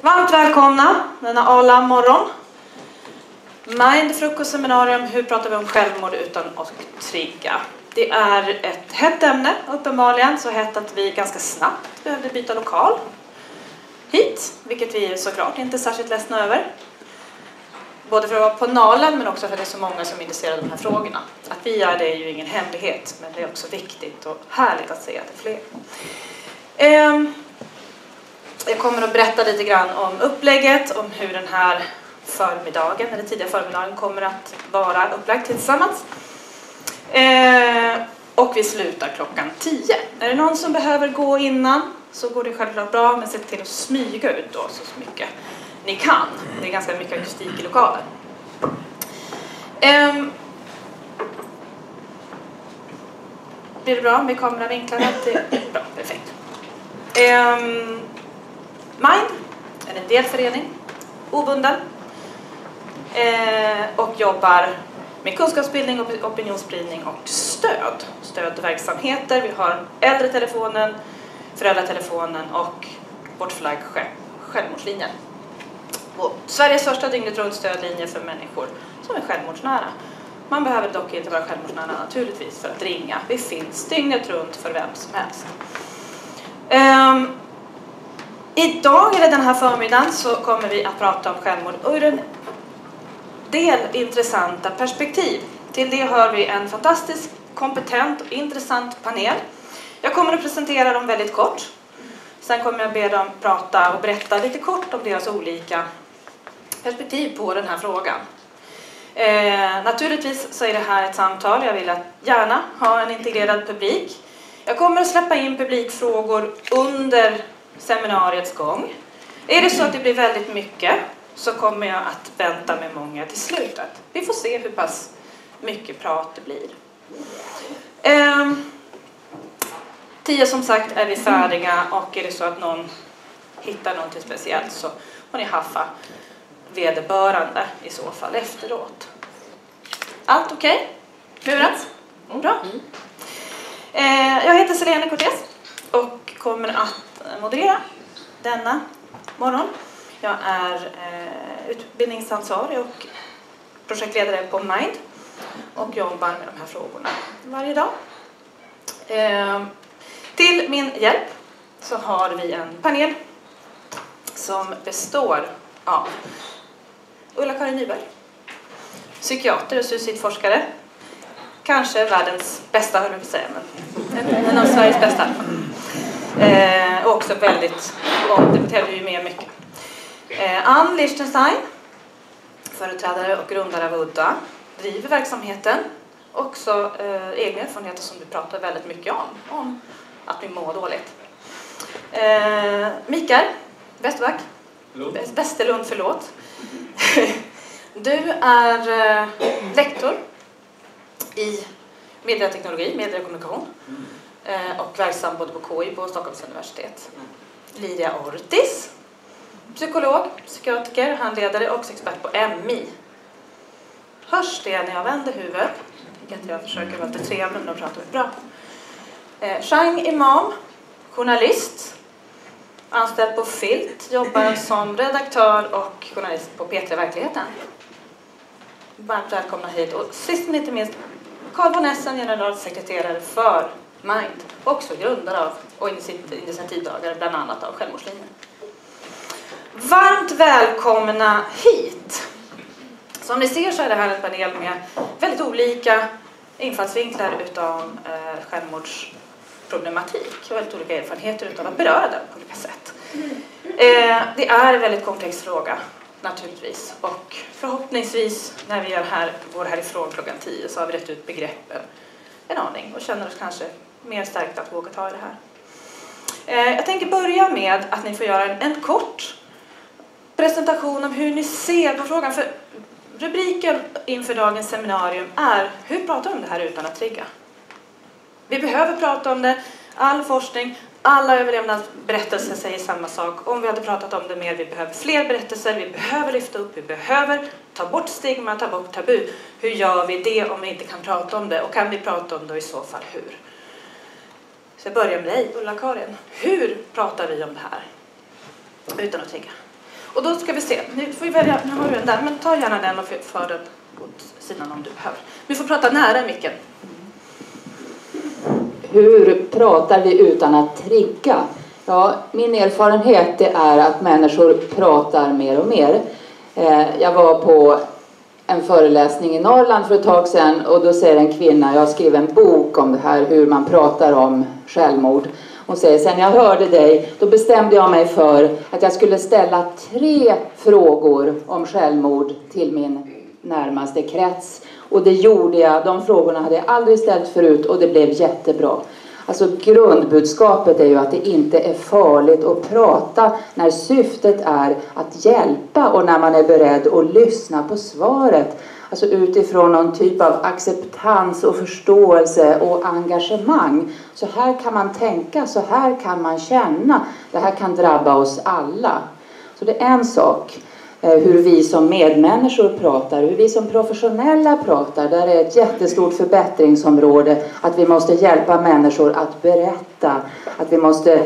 Varmt välkomna denna ala morgon. Mind frukostseminarium, hur pratar vi om självmord utan att trigga? Det är ett hett ämne, uppenbarligen så hett att vi ganska snabbt behövde byta lokal hit, vilket vi såklart inte är särskilt ledsna över. Både för att vara på nalen men också för att det är så många som är intresserade av de här frågorna. Att vi är det är ju ingen hemlighet, men det är också viktigt och härligt att se att det är fler. Ehm, jag kommer att berätta lite grann om upplägget, om hur den här förmiddagen, eller tidiga förmiddagen, kommer att vara upplagd tillsammans. Eh, och vi slutar klockan 10. Är det någon som behöver gå innan så går det självklart bra, men se till att smyga ut då så mycket ni kan. Det är ganska mycket akustik i lokalen. Eh, blir det bra med kameravinklarna? bra, perfekt. Eh, Mind en en delförening, obunden eh, och jobbar med kunskapsbildning, opinionsspridning och stöd. Stödverksamheter. Vi har äldretelefonen, föräldratelefonen och vårt flaggskepp Självmordslinjen. Sveriges första dygnet runt stödlinje för människor som är självmordsnära. Man behöver dock inte vara självmordsnära naturligtvis för att ringa. Vi finns dygnet runt för vem som helst. Um, idag, eller den här förmiddagen, så kommer vi att prata om självmord ur en del intressanta perspektiv. Till det hör vi en fantastisk, kompetent och intressant panel. Jag kommer att presentera dem väldigt kort. Sen kommer jag be dem prata och berätta lite kort om deras olika perspektiv på den här frågan. Eh, naturligtvis så är det här ett samtal. Jag vill att gärna ha en integrerad publik. Jag kommer att släppa in publikfrågor under seminariets gång. Är det så att det blir väldigt mycket så kommer jag att vänta med många till slutet. Vi får se hur pass mycket prat det blir. Eh, tio som sagt är vi färdiga och är det så att någon hittar någonting speciellt så får ni haffa vederbörande i så fall efteråt. Allt okej? Okay? Lurat? Mm. Bra. Mm. Eh, jag heter Selene Cortés och kommer att moderera denna morgon. Jag är eh, utbildningsansvarig och projektledare på Mind och jobbar med de här frågorna varje dag. Eh, till min hjälp så har vi en panel som består av Ulla-Karin Nyberg, psykiater och suicidforskare. Kanske världens bästa, höll jag på att säga, men en av Sveriges bästa. Eh, och också väldigt omdebatterad, ju med mycket. Eh, Ann Lichtenstein, företrädare och grundare av Udda, driver verksamheten. Också eh, egna erfarenheter som du pratar väldigt mycket om, om att vi mår dåligt. Eh, Mikael Westerback, Westerlund, förlåt. Du är eh, lektor i medieteknologi, mediekommunikation eh, och verksam både på KI på Stockholms universitet. Liria Ortiz, psykolog, psykiatriker, handledare och expert på MI. Hörs det när jag vänder huvudet? Vilket jag försöker vara lite trevlig, men de pratar väldigt bra. Eh, Shang Imam, journalist, anställd på Filt, jobbar som redaktör och journalist på P3 Verkligheten. Varmt välkomna hit. Och sist men inte minst, Carl von Essen, generalsekreterare för Mind, också grundare av och initiativtagare bland annat av Självmordslinjen. Varmt välkomna hit! Som ni ser så är det här en panel med väldigt olika infallsvinklar utav eh, självmordsproblematik och väldigt olika erfarenheter utav att beröra den på olika sätt. Eh, det är en väldigt komplex fråga naturligtvis och förhoppningsvis när vi gör här, går härifrån klockan 10 så har vi rätt ut begreppen en aning och känner oss kanske mer stärkta att våga ta i det här. Eh, jag tänker börja med att ni får göra en, en kort presentation om hur ni ser på frågan. För rubriken inför dagens seminarium är Hur pratar vi om det här utan att trigga? Vi behöver prata om det. All forskning, alla överlevnadsberättelser säger samma sak. Om vi hade pratat om det mer, vi behöver fler berättelser, vi behöver lyfta upp, vi behöver ta bort stigma, ta bort tabu. Hur gör vi det om vi inte kan prata om det? Och kan vi prata om det och i så fall hur? Så jag börjar med dig, Ulla-Karin. Hur pratar vi om det här? Utan att trigga. Och då ska vi se, nu får vi välja, nu har du den där, men ta gärna den och för den åt sidan om du behöver. Du får prata nära micken. Hur pratar vi utan att trigga? Ja, min erfarenhet är att människor pratar mer och mer. Eh, jag var på en föreläsning i Norrland för ett tag sedan och då säger en kvinna, jag har skrivit en bok om det här hur man pratar om självmord. Hon säger, sen jag hörde dig, då bestämde jag mig för att jag skulle ställa tre frågor om självmord till min närmaste krets. Och det gjorde jag. De frågorna hade jag aldrig ställt förut och det blev jättebra. Alltså grundbudskapet är ju att det inte är farligt att prata när syftet är att hjälpa och när man är beredd att lyssna på svaret. Alltså utifrån någon typ av acceptans och förståelse och engagemang. Så här kan man tänka, så här kan man känna. Det här kan drabba oss alla. Så det är en sak. Eh, hur vi som medmänniskor pratar, hur vi som professionella pratar. Där är ett jättestort förbättringsområde. Att vi måste hjälpa människor att berätta. Att vi måste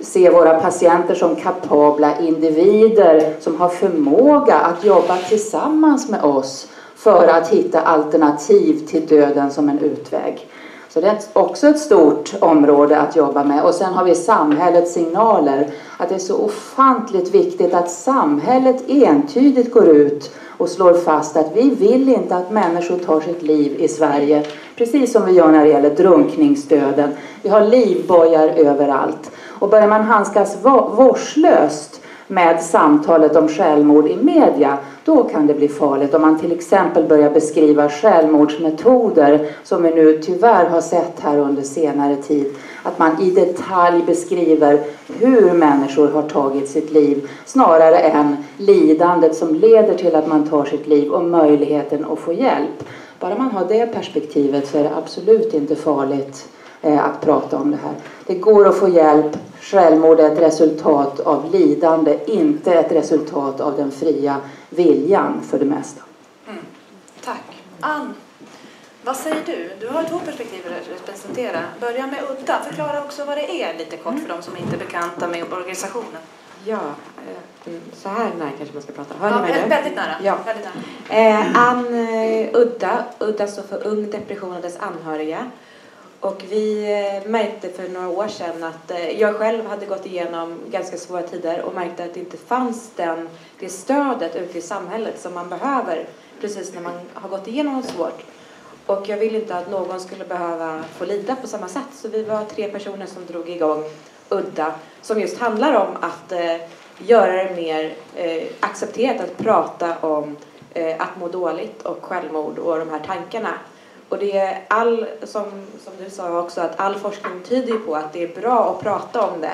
se våra patienter som kapabla individer som har förmåga att jobba tillsammans med oss för att hitta alternativ till döden som en utväg. Så det är också ett stort område att jobba med. Och sen har vi samhällets signaler. Att det är så ofantligt viktigt att samhället entydigt går ut och slår fast att vi vill inte att människor tar sitt liv i Sverige. Precis som vi gör när det gäller drunkningsdöden. Vi har livbojar överallt. Och börjar man handskas vårdslöst med samtalet om självmord i media, då kan det bli farligt. Om man till exempel börjar beskriva självmordsmetoder, som vi nu tyvärr har sett här under senare tid. Att man i detalj beskriver hur människor har tagit sitt liv, snarare än lidandet som leder till att man tar sitt liv och möjligheten att få hjälp. Bara man har det perspektivet så är det absolut inte farligt att prata om det här. Det går att få hjälp Självmord är ett resultat av lidande, inte ett resultat av den fria viljan för det mesta. Mm. Tack. Ann, vad säger du? Du har två perspektiv att representera. Börja med udda. Förklara också vad det är lite kort för de som inte är bekanta med organisationen. Ja, eh, så här nära kanske man ska prata. Hör ja, ni mig Väldigt nära. Ja. Väldigt nära. Eh, Ann eh, Udda. Udda står för Ung Depression och dess anhöriga. Och vi eh, märkte för några år sedan att eh, jag själv hade gått igenom ganska svåra tider och märkte att det inte fanns den, det stödet ute i samhället som man behöver precis när man har gått igenom något svårt. Och jag ville inte att någon skulle behöva få lida på samma sätt så vi var tre personer som drog igång Udda som just handlar om att eh, göra det mer eh, accepterat att prata om eh, att må dåligt och självmord och de här tankarna och det är all, som, som du sa också, att all forskning tyder på att det är bra att prata om det.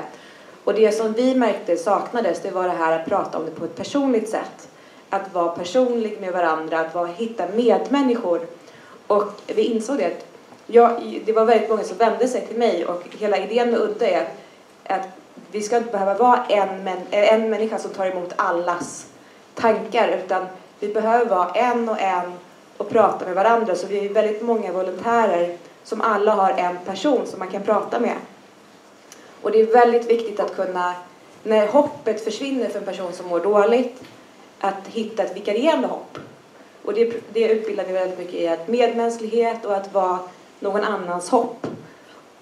Och det som vi märkte saknades, det var det här att prata om det på ett personligt sätt. Att vara personlig med varandra, att vara, hitta medmänniskor. Och vi insåg det att jag, det var väldigt många som vände sig till mig och hela idén med Udde är att, att vi ska inte behöva vara en, en människa som tar emot allas tankar utan vi behöver vara en och en och prata med varandra. Så vi är väldigt många volontärer som alla har en person som man kan prata med. Och det är väldigt viktigt att kunna, när hoppet försvinner för en person som mår dåligt, att hitta ett vikarierande hopp. Och det, det utbildar vi väldigt mycket i, att medmänsklighet och att vara någon annans hopp.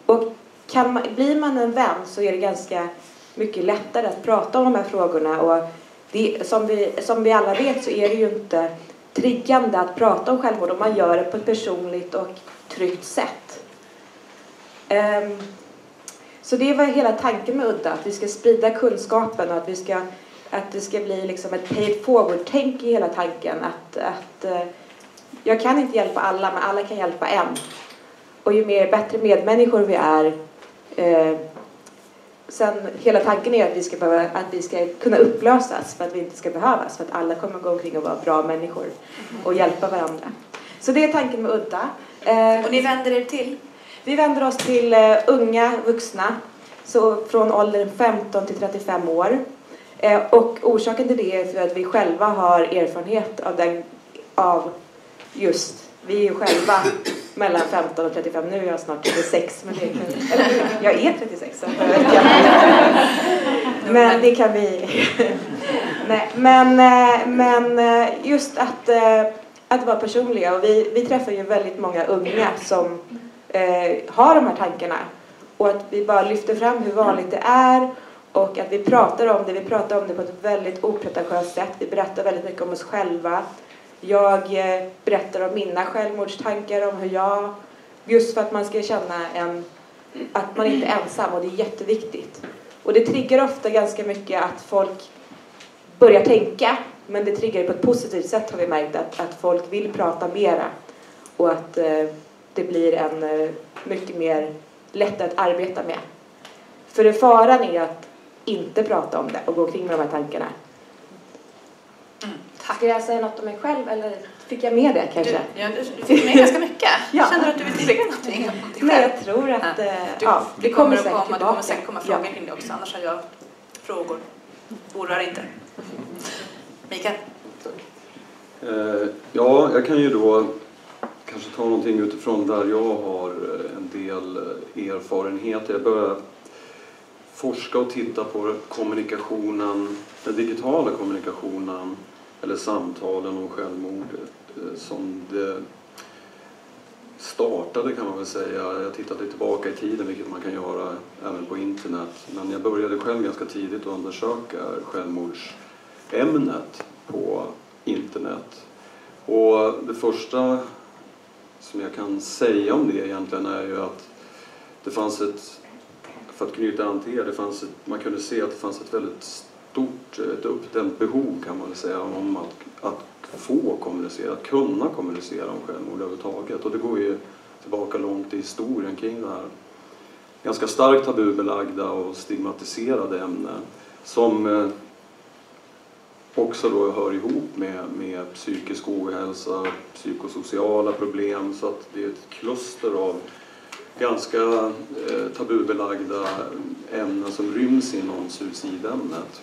Och kan man, blir man en vän så är det ganska mycket lättare att prata om de här frågorna. Och det, som, vi, som vi alla vet så är det ju inte triggande att prata om självmord om man gör det på ett personligt och tryggt sätt. Um, så det var hela tanken med Udda, att vi ska sprida kunskapen och att, vi ska, att det ska bli liksom ett paid forward-tänk i hela tanken. Att, att uh, jag kan inte hjälpa alla, men alla kan hjälpa en. Och ju mer bättre medmänniskor vi är, uh, sen hela tanken är att vi, ska behöva, att vi ska kunna upplösas för att vi inte ska behövas. För att alla kommer gå omkring och vara bra människor och hjälpa varandra. Så det är tanken med Udda. Eh, och ni vänder er till? Vi vänder oss till uh, unga vuxna, så från åldern 15 till 35 år. Uh, och orsaken till det är för att vi själva har erfarenhet av, den, av just, vi är själva mellan 15 och 35. Nu är jag snart 36. Men det kan, eller, jag är 36 Men det kan vi... Nej, men, eh, men eh, just att, eh, att vara personliga. Och vi, vi träffar ju väldigt många unga som eh, har de här tankarna. Och att vi bara lyfter fram hur vanligt det är och att vi pratar om det. Vi pratar om det på ett väldigt opretentiöst sätt. Vi berättar väldigt mycket om oss själva. Jag eh, berättar om mina självmordstankar, om hur jag... Just för att man ska känna en, att man inte är ensam och det är jätteviktigt. Och det triggar ofta ganska mycket att folk börjar tänka, men det triggar på ett positivt sätt har vi märkt att, att folk vill prata mera och att eh, det blir en eh, mycket mer lätt att arbeta med. För faran är att inte prata om det och gå omkring med de här tankarna. Ska jag säga något om mig själv eller fick jag med det Du, kanske? ja, du fick med ganska mycket. Ja. Känner du att du vill tillägga någonting om Nej, jag tror att Ja. eh, Du, ja, det det kommer kommer att komma, det kommer säkert komma frågor kring det också, annars har jag frågor. Oroa dig inte. Mikael? Eh, ja, jag kan ju då kanske ta någonting utifrån där jag har eh, en del erfarenheter. Jag började forska och titta på kommunikationen, den digitala kommunikationen eller samtalen om självmordet eh, som det startade kan man väl säga. Jag tittade tillbaka i tiden, vilket man kan göra även på internet. Men jag började själv ganska tidigt att undersöka självmordsämnet på internet. Och det första som jag kan säga om det egentligen är ju att det fanns ett, för att knyta an till er, det fanns ett, man kunde se att det fanns ett väldigt stort, eh, ett uppdämt behov kan man väl säga om att, att få kommunicera, att kunna kommunicera om självmord överhuvudtaget. Och det går ju tillbaka långt i historien kring det här ganska starkt tabubelagda och stigmatiserade ämne som eh, också då hör ihop med, med psykisk ohälsa, psykosociala problem så att det är ett kluster av ganska eh, tabubelagda ämnen som ryms inom suicidämnet.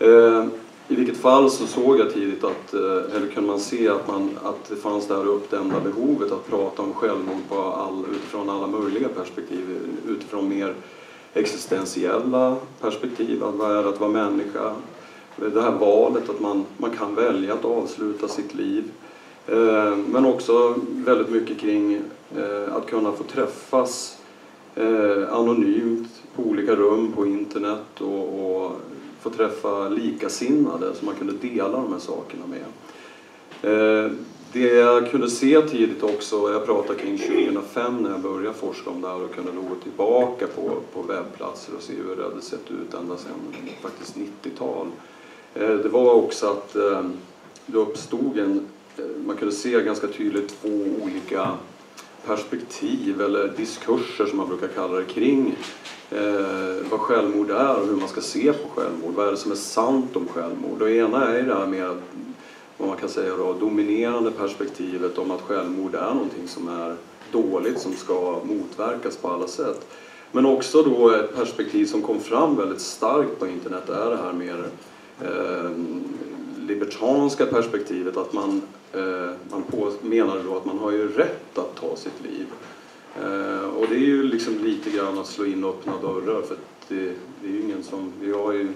Ehm, I vilket fall så såg jag tidigt att, eh, eller kunde man se att, man, att det fanns det här uppdämda behovet att prata om självmord på all, utifrån alla möjliga perspektiv, utifrån mer existentiella perspektiv, att vad är att vara människa, det här valet att man, man kan välja att avsluta sitt liv. Ehm, men också väldigt mycket kring eh, att kunna få träffas eh, anonymt på olika rum på internet och, och få träffa likasinnade som man kunde dela de här sakerna med. Eh, det jag kunde se tidigt också, jag pratade kring 2005 när jag började forska om det här och kunde då gå tillbaka på, på webbplatser och se hur det hade sett ut ända sedan faktiskt 90-tal. Eh, det var också att eh, det uppstod en, man kunde se ganska tydligt två olika perspektiv eller diskurser som man brukar kalla det kring eh, vad självmord är och hur man ska se på självmord. Vad är det som är sant om självmord? Det ena är det här med vad man kan säga då, dominerande perspektivet om att självmord är någonting som är dåligt som ska motverkas på alla sätt. Men också då ett perspektiv som kom fram väldigt starkt på internet är det här mer eh, libertanska perspektivet att man, eh, man på, menar då att man har ju rätt att ta sitt liv. Eh, och det är ju liksom lite grann att slå in öppna dörrar för att det, det är ju ingen som, vi har ju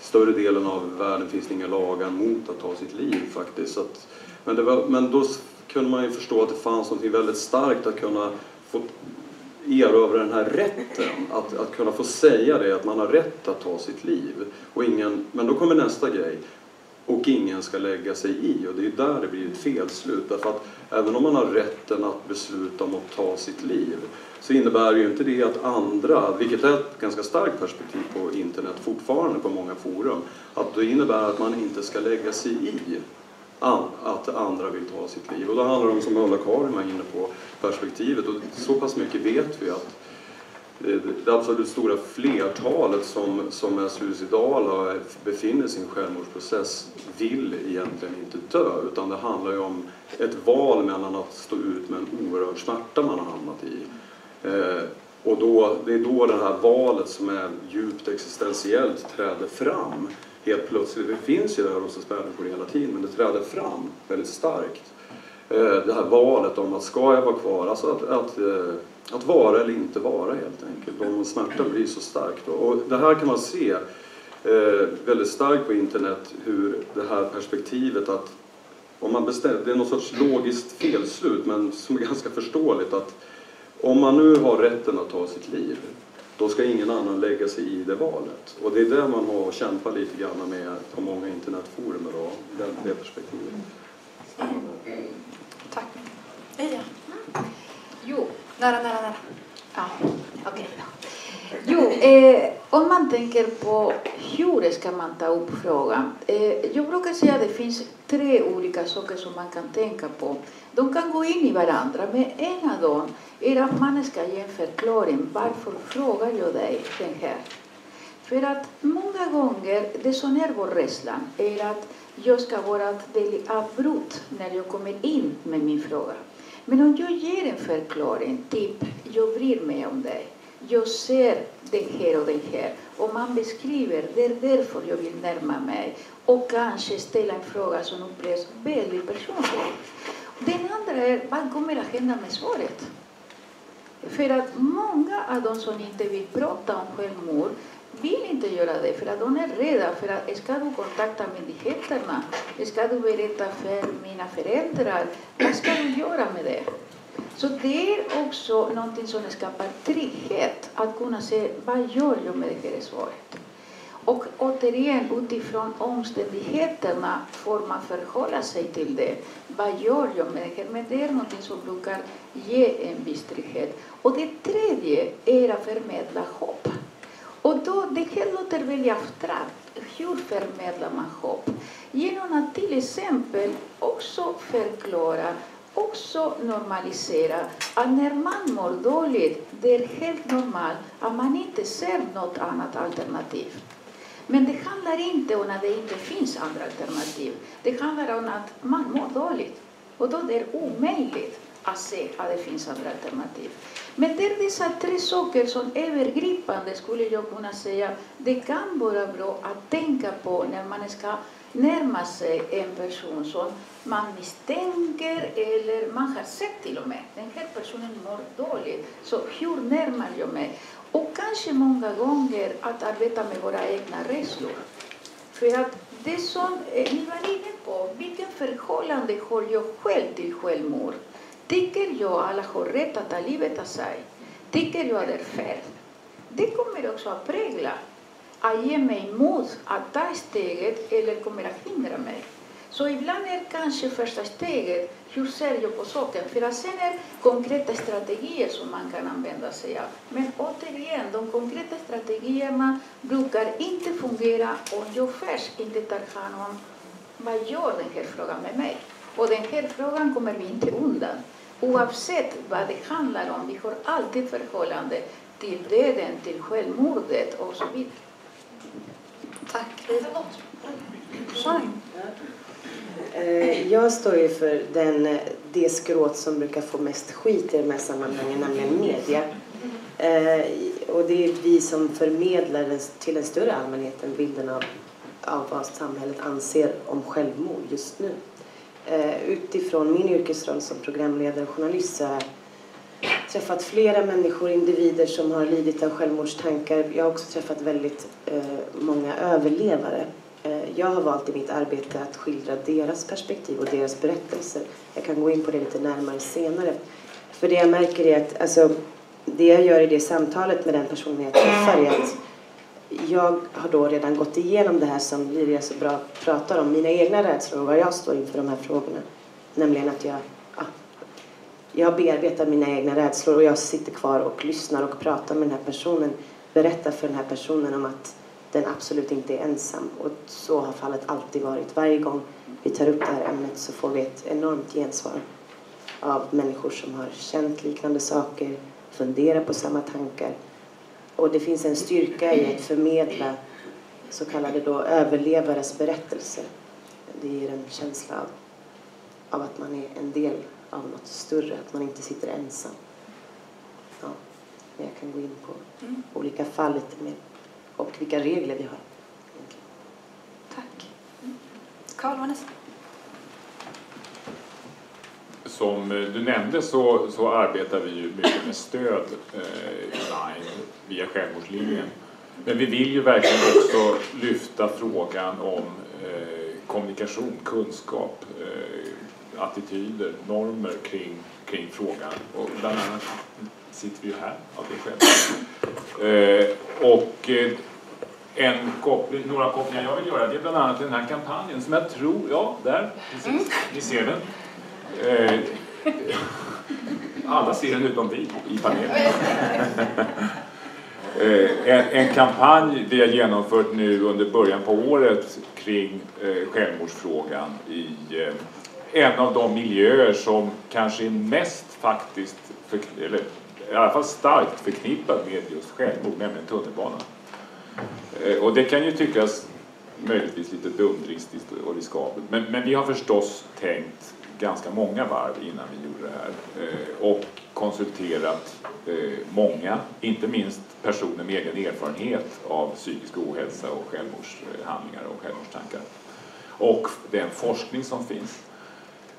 större delen av världen finns det inga lagar mot att ta sitt liv faktiskt. Så att, men, det var, men då kunde man ju förstå att det fanns något väldigt starkt att kunna få erövra den här rätten, att, att kunna få säga det, att man har rätt att ta sitt liv. Och ingen, men då kommer nästa grej, och ingen ska lägga sig i. Och det är där det blir ett felslut. Därför att även om man har rätten att besluta om att ta sitt liv så innebär ju inte det att andra, vilket är ett ganska starkt perspektiv på internet fortfarande på många forum, att det innebär att man inte ska lägga sig i att andra vill ta sitt liv. Och då handlar det om, som Ulla-Karin var inne på, perspektivet. Och så pass mycket vet vi att det absolut alltså stora flertalet som, som är suicidala och befinner sig i en självmordsprocess vill egentligen inte dö utan det handlar ju om ett val mellan att stå ut med en oerhörd smärta man har hamnat i. Eh, och då, det är då det här valet som är djupt existentiellt träder fram helt plötsligt. Det finns ju där hos oss människor hela tiden men det träder fram väldigt starkt. Eh, det här valet om att ska jag vara kvar, alltså att, att, eh, att vara eller inte vara helt enkelt. Om smärtan blir så stark. Då. Och det här kan man se eh, väldigt starkt på internet hur det här perspektivet att om man bestämmer, det är något sorts logiskt felslut men som är ganska förståeligt att om man nu har rätten att ta sitt liv då ska ingen annan lägga sig i det valet. Och det är det man har att kämpa lite grann med på många internetforum idag, det, det perspektivet. Tack. Eja. Jo, Nära, nära, nära. ja, okej. Jo, eh, om man tänker på hur ska man ta upp frågan. Eh, jag brukar säga att det finns tre olika saker som man kan tänka på. De kan gå in i varandra, men en av dem är att man ska ge en förklaring. Varför frågar jag dig den här? För att många gånger, det som är vår rädsla är att jag ska vara väldigt avbrott när jag kommer in med min fråga. Men om jag ger en förklaring, typ jag bryr mig om dig, jag ser den här och den här och man beskriver det är därför jag vill närma mig och kanske ställa en fråga som upplevs väldigt personlig. Den andra är vad kommer att hända med svaret? För att många av de som inte vill prata om självmord vill inte göra det för att de är rädda för att ska du kontakta myndigheterna? Ska du berätta för mina föräldrar? Vad ska du göra med det? Så det är också någonting som skapar trygghet att kunna se vad gör jag med det här svaret? Och återigen, utifrån omständigheterna får man förhålla sig till det. Vad gör jag med det här? Men det är något som brukar ge en viss trygghet. Och det tredje är att förmedla hopp. Och då, det här låter väldigt abstrakt. Hur förmedlar man hopp? Genom att till exempel också förklara, också normalisera att när man mår dåligt, det är helt normalt att man inte ser något annat alternativ. Men det handlar inte om att det inte finns andra alternativ. Det handlar om att man mår dåligt. Och då är det omöjligt att se att det finns andra alternativ. Men det är dessa tre saker som övergripande skulle jag kunna säga det kan vara bra att tänka på när man ska närma sig en person som man misstänker eller man har sett till och med. Den här personen mår dåligt. Så hur närmar jag mig? Och kanske många gånger att arbeta med våra egna rädslor. För att det som eh, ni var inne på, vilken förhållande har jag själv till självmord? Tycker jag alla har rätt att ta livet av sig? Tycker jag det är fel? Det kommer också att prägla, att ge mig mod att ta steget eller kommer att hindra mig. Så ibland är kanske första steget, hur ser jag på saken? För att sen är konkreta strategier som man kan använda sig av. Men återigen, de konkreta strategierna brukar inte fungera om jag först inte tar hand om vad gör den här frågan med mig? Och den här frågan kommer vi inte undan. Oavsett vad det handlar om, vi har alltid förhållande till döden, till självmordet och så vidare. Tack. Eh, jag står ju för den, eh, det skråt som brukar få mest skit i de här sammanhangen, nämligen media. Eh, och det är vi som förmedlar till den större allmänheten bilden av, av vad samhället anser om självmord just nu. Eh, utifrån min yrkesroll som programledare och journalist så har jag träffat flera människor, individer som har lidit av självmordstankar. Jag har också träffat väldigt eh, många överlevare. Eh, jag har valt i mitt arbete att skildra deras perspektiv och deras berättelser. Jag kan gå in på det lite närmare senare. För det jag märker är att alltså, det jag gör i det samtalet med den personen jag träffar är att jag har då redan gått igenom det här som Liria så bra pratar om, mina egna rädslor och vad jag står inför de här frågorna. Nämligen att jag, ja, jag bearbetar mina egna rädslor och jag sitter kvar och lyssnar och pratar med den här personen. Berättar för den här personen om att den absolut inte är ensam. Och så har fallet alltid varit. Varje gång vi tar upp det här ämnet så får vi ett enormt gensvar av människor som har känt liknande saker, funderar på samma tankar. Och det finns en styrka i att förmedla så kallade då överlevares berättelser. Det ger en känsla av, av att man är en del av något större, att man inte sitter ensam. Ja, men jag kan gå in på olika fall lite mer och vilka regler vi har. Tack. Karl var nästa. Som eh, du nämnde så, så arbetar vi ju mycket med stöd eh, online via Självmordslinjen. Men vi vill ju verkligen också lyfta frågan om eh, kommunikation, kunskap, eh, attityder, normer kring, kring frågan. Och bland annat sitter vi ju här av det skälet. Eh, och eh, en koppling, några kopplingar jag vill göra det är bland annat den här kampanjen som jag tror, ja där, precis, ni ser den. Eh, alla ser den utom vi i panelen. Eh, en, en kampanj vi har genomfört nu under början på året kring eh, självmordsfrågan i eh, en av de miljöer som kanske är mest faktiskt, för, eller i alla fall starkt förknippad med just självmord, nämligen tunnelbanan. Eh, och det kan ju tyckas möjligtvis lite dumdristigt och riskabelt, men, men vi har förstås tänkt ganska många varv innan vi gjorde det här eh, och konsulterat eh, många, inte minst personer med egen erfarenhet av psykisk ohälsa och självmordshandlingar och självmordstankar. Och den forskning som finns.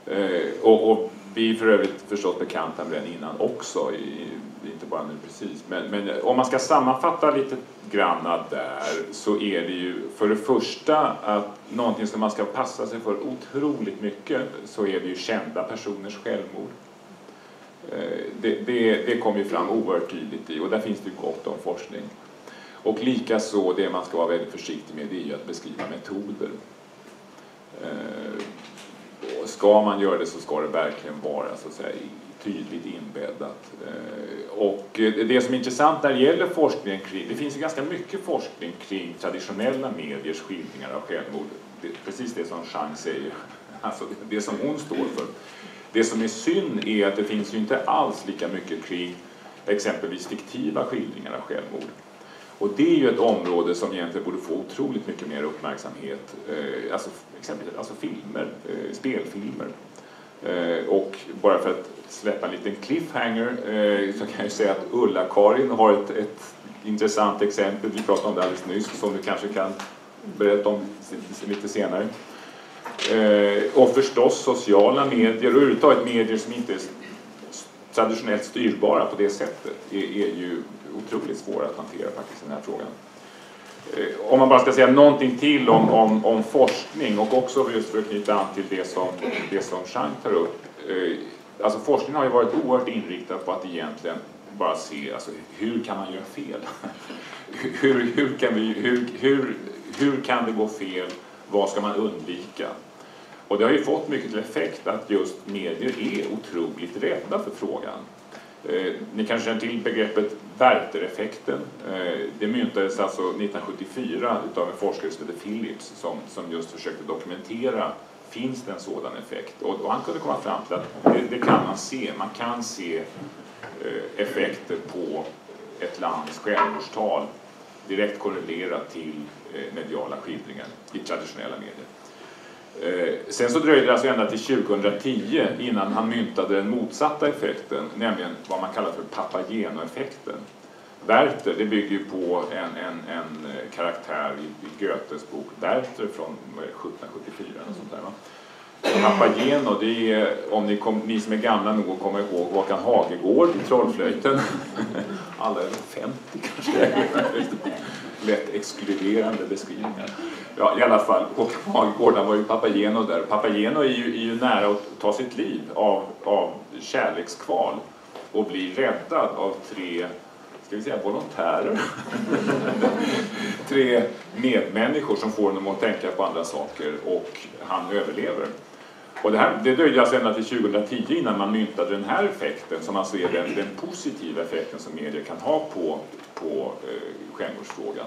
Eh, och, och vi är för övrigt förstås bekanta med den innan också, i, inte bara nu precis. Men, men, om man ska sammanfatta lite granna där så är det ju för det första att någonting som man ska passa sig för otroligt mycket så är det ju kända personers självmord. Eh, det, det, det kommer ju fram oerhört tydligt i och där finns det ju gott om forskning. Och likaså det man ska vara väldigt försiktig med det är ju att beskriva metoder. Eh, Ska man göra det så ska det verkligen vara så att säga, tydligt inbäddat. Eh, och det som är intressant när det gäller forskningen kring, det finns ju ganska mycket forskning kring traditionella mediers skildringar av självmord. Det, precis det som Chang säger, alltså det som hon står för. Det som är synd är att det finns ju inte alls lika mycket kring exempelvis fiktiva skildringar av självmord. Och det är ju ett område som egentligen borde få otroligt mycket mer uppmärksamhet. Eh, alltså, exempelvis, alltså filmer, eh, spelfilmer. Eh, och bara för att släppa en liten cliffhanger eh, så kan jag säga att Ulla-Karin har ett, ett intressant exempel, vi pratade om det alldeles nyss, som du kanske kan berätta om lite senare. Eh, och förstås sociala medier och överhuvudtaget medier som inte är traditionellt styrbara på det sättet är, är ju otroligt svåra att hantera faktiskt i den här frågan. Eh, om man bara ska säga någonting till om, om, om forskning och också just för att knyta an till det som, det som Jean tar upp. Eh, alltså forskningen har ju varit oerhört inriktad på att egentligen bara se alltså, hur kan man göra fel? hur, hur, kan vi, hur, hur, hur kan det gå fel? Vad ska man undvika? Och det har ju fått mycket till effekt att just medier är otroligt rädda för frågan. Eh, ni kanske känner till begreppet Werther-effekten. Eh, det myntades alltså 1974 utav en forskare som heter Phillips som, som just försökte dokumentera finns det en sådan effekt? Och, och han kunde komma fram till att det, det, kan man se. Man kan se eh, effekter på ett lands självmordstal direkt korrelerat till eh, mediala skildringar i traditionella medier. Eh, sen så dröjde det alltså ända till 2010 innan han myntade den motsatta effekten, nämligen vad man kallar för Papageno-effekten. Werther, det bygger ju på en, en, en eh, karaktär i, i Goethes bok Werther från 1774. Och sånt där, va? Papageno, det är, om ni, kom, ni som är gamla nog att komma ihåg Håkan Hagegård i Trollflöjten. Alla över 50 kanske. Lätt exkluderande beskrivningar. Ja, i alla fall, Håkan Hagegård var ju Papageno där. Papageno är ju, är ju nära att ta sitt liv av, av kärlekskval och blir räddad av tre ska vi säga volontärer. tre medmänniskor som får honom att tänka på andra saker och han överlever. Och det, här, det dröjde alltså ända till 2010 innan man myntade den här effekten som alltså är den, den positiva effekten som medier kan ha på, på eh, självmordsfrågan.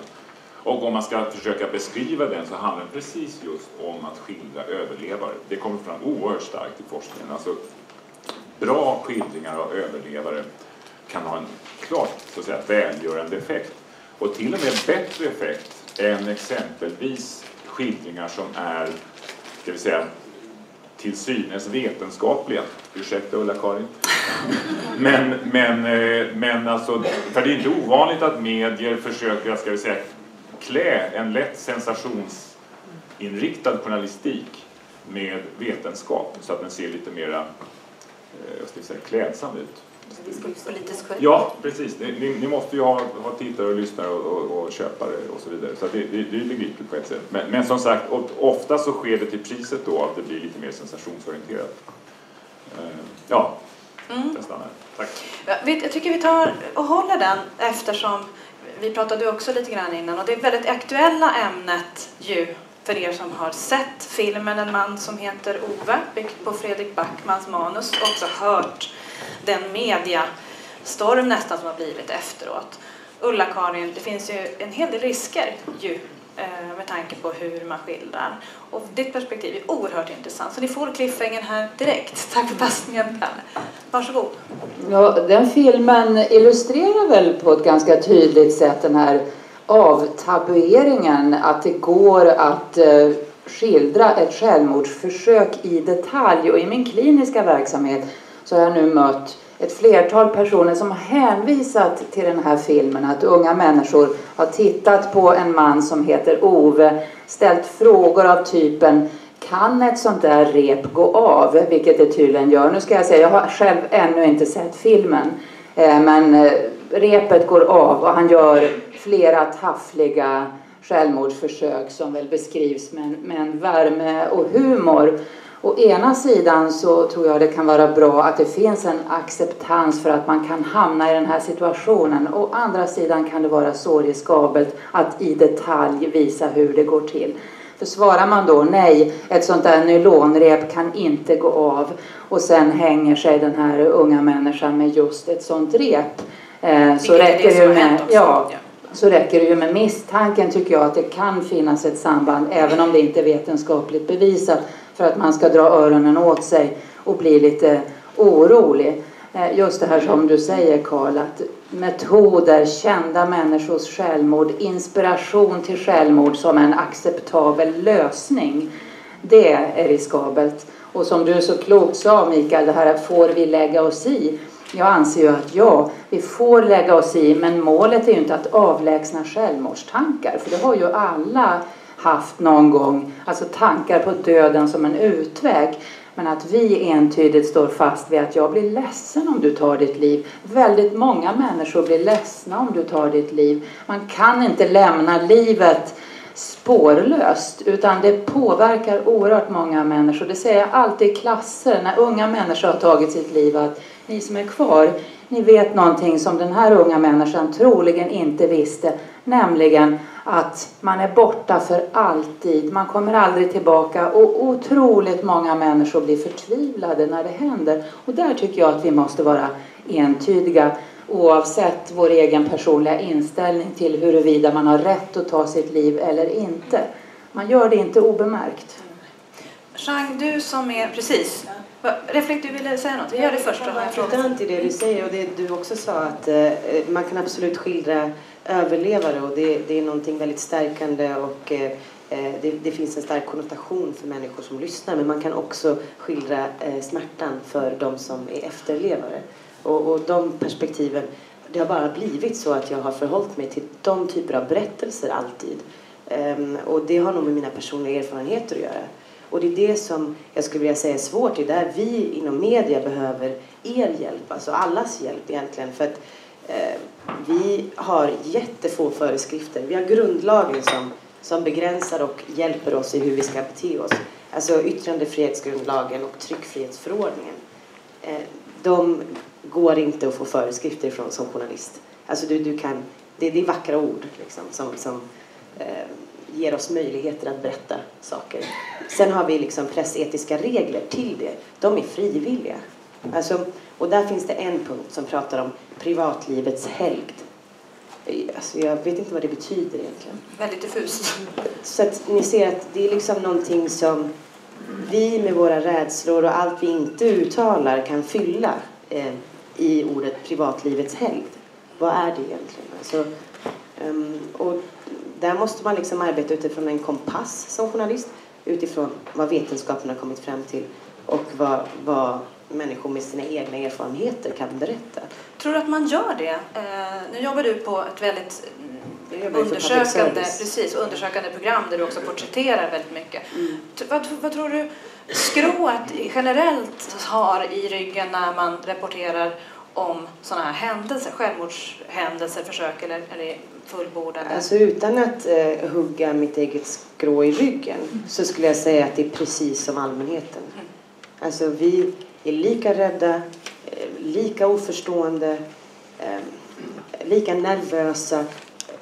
Och om man ska försöka beskriva den så handlar den precis just om att skildra överlevare. Det kommer fram oerhört starkt i forskningen. Alltså, bra skildringar av överlevare kan ha en klart så att säga, välgörande effekt. Och till och med bättre effekt än exempelvis skildringar som är, ska vi säga, till synes vetenskapliga. Ursäkta Ulla-Karin. Men, men, eh, men alltså, för det är inte ovanligt att medier försöker, ska vi säga, klä en lätt sensationsinriktad journalistik med vetenskap så att den ser lite mera eh, ska säga, klädsam ut. Ja, precis. Ni, ni, måste ju ha, ha tittare och lyssnare och, och, och köpare och så vidare. Så det, det, det är begripligt på ett sätt. Men, men som sagt, ofta så sker det till priset då att det blir lite mer sensationsorienterat. Eh, ja, Mm. jag stannar. Tack. Jag tycker vi tar och håller den eftersom vi pratade också lite grann innan och det är väldigt aktuella ämnet ju för er som har sett filmen En man som heter Ove byggt på Fredrik Backmans manus och också hört den mediastorm nästan som har blivit efteråt. Ulla-Karin, det finns ju en hel del risker ju Eh, med tanke på hur man skildrar. Och ditt perspektiv är oerhört intressant så ni får cliffhangern här direkt. Tack för passningen Pelle. Varsågod. Ja, den filmen illustrerar väl på ett ganska tydligt sätt den här avtabueringen att det går att eh, skildra ett självmordsförsök i detalj och i min kliniska verksamhet så har jag nu mött ett flertal personer som har hänvisat till den här filmen att unga människor har tittat på en man som heter Ove ställt frågor av typen kan ett sånt där rep gå av? Vilket det tydligen gör. Nu ska jag säga, jag har själv ännu inte sett filmen. Eh, men eh, repet går av och han gör flera taffliga självmordsförsök som väl beskrivs med, en- med en värme och humor. Å ena sidan så tror jag det kan vara bra att det finns en acceptans för att man kan hamna i den här situationen. Å andra sidan kan det vara så riskabelt att i detalj visa hur det går till. För svarar man då nej, ett sånt där nylonrep kan inte gå av och sen hänger sig den här unga människan med just ett sånt rep. Eh, så räcker det med, Ja. så räcker det ju med misstanken tycker jag att det kan finnas ett samband även om det inte är vetenskapligt bevisat för att man ska dra öronen åt sig och bli lite orolig. Eh, just det här som du säger Karl, att metoder, kända människors självmord, inspiration till självmord som en acceptabel lösning. Det är riskabelt. Och som du så klokt sa Mikael, det här får vi lägga oss i. Jag anser ju att ja, vi får lägga oss i, men målet är ju inte att avlägsna självmordstankar, för det har ju alla haft någon gång, alltså tankar på döden som en utväg. Men att vi entydigt står fast vid att jag blir ledsen om du tar ditt liv. Väldigt många människor blir ledsna om du tar ditt liv. Man kan inte lämna livet spårlöst utan det påverkar oerhört många människor. Det säger jag alltid i klasser när unga människor har tagit sitt liv att ni som är kvar, ni vet någonting som den här unga människan troligen inte visste. Nämligen att man är borta för alltid. Man kommer aldrig tillbaka och otroligt många människor blir förtvivlade när det händer. Och där tycker jag att vi måste vara entydiga oavsett vår egen personliga inställning till huruvida man har rätt att ta sitt liv eller inte. Man gör det inte obemärkt. Jean, du som är... Precis. Reflekt, du ville säga något? Gör det först, jag till det du säger och det du också sa att eh, man kan absolut skildra överlevare och det, det är någonting väldigt stärkande och eh, eh, det, det finns en stark konnotation för människor som lyssnar men man kan också skildra eh, smärtan för de som är efterlevare. Och, och de perspektiven, det har bara blivit så att jag har förhållit mig till de typer av berättelser alltid. Ehm, och det har nog med mina personliga erfarenheter att göra. Och det är det som jag skulle vilja säga är svårt. Det är där vi inom media behöver er hjälp, alltså allas hjälp egentligen. För att eh, vi har jättefå föreskrifter. Vi har grundlagen som, som begränsar och hjälper oss i hur vi ska bete oss. Alltså yttrandefrihetsgrundlagen och tryckfrihetsförordningen. Eh, de går inte att få föreskrifter ifrån som journalist. Alltså du, du kan, det, det är vackra ord liksom, som, som eh, ger oss möjligheter att berätta saker. Sen har vi liksom pressetiska regler till det. De är frivilliga. Alltså, och där finns det en punkt som pratar om privatlivets helgd. Eh, Alltså, jag vet inte vad det betyder egentligen. Väldigt diffust. Så att ni ser att det är liksom någonting som vi med våra rädslor och allt vi inte uttalar kan fylla eh, i ordet privatlivets helgd. Vad är det egentligen? Alltså, ehm, och där måste man liksom arbeta utifrån en kompass som journalist utifrån vad vetenskapen har kommit fram till och vad, vad människor med sina egna erfarenheter kan berätta. Tror du att man gör det? Eh, nu jobbar du på ett väldigt mm, undersökande, precis, undersökande program där du också porträtterar väldigt mycket. Mm. Vad, vad tror du skrået generellt har i ryggen när man rapporterar om sådana här händelser, självmordshändelser, försök eller, eller fullbordade? Alltså utan att eh, hugga mitt eget skrå i ryggen så skulle jag säga att det är precis som allmänheten. Alltså vi är lika rädda, eh, lika oförstående, ehm, lika nervösa,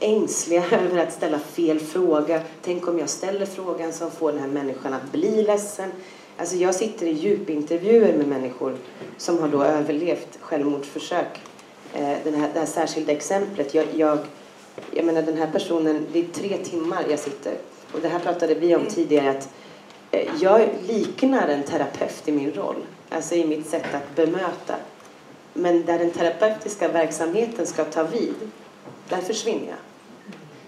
ängsliga över att ställa fel fråga. Tänk om jag ställer frågan som får den här människan att bli ledsen. Alltså jag sitter i djupintervjuer med människor som har då överlevt självmordsförsök. Eh, den här, det här särskilda exemplet. Jag, jag, jag menar den här personen, det är tre timmar jag sitter. Och det här pratade vi om tidigare att jag liknar en terapeut i min roll. Alltså i mitt sätt att bemöta. Men där den terapeutiska verksamheten ska ta vid, där försvinner jag.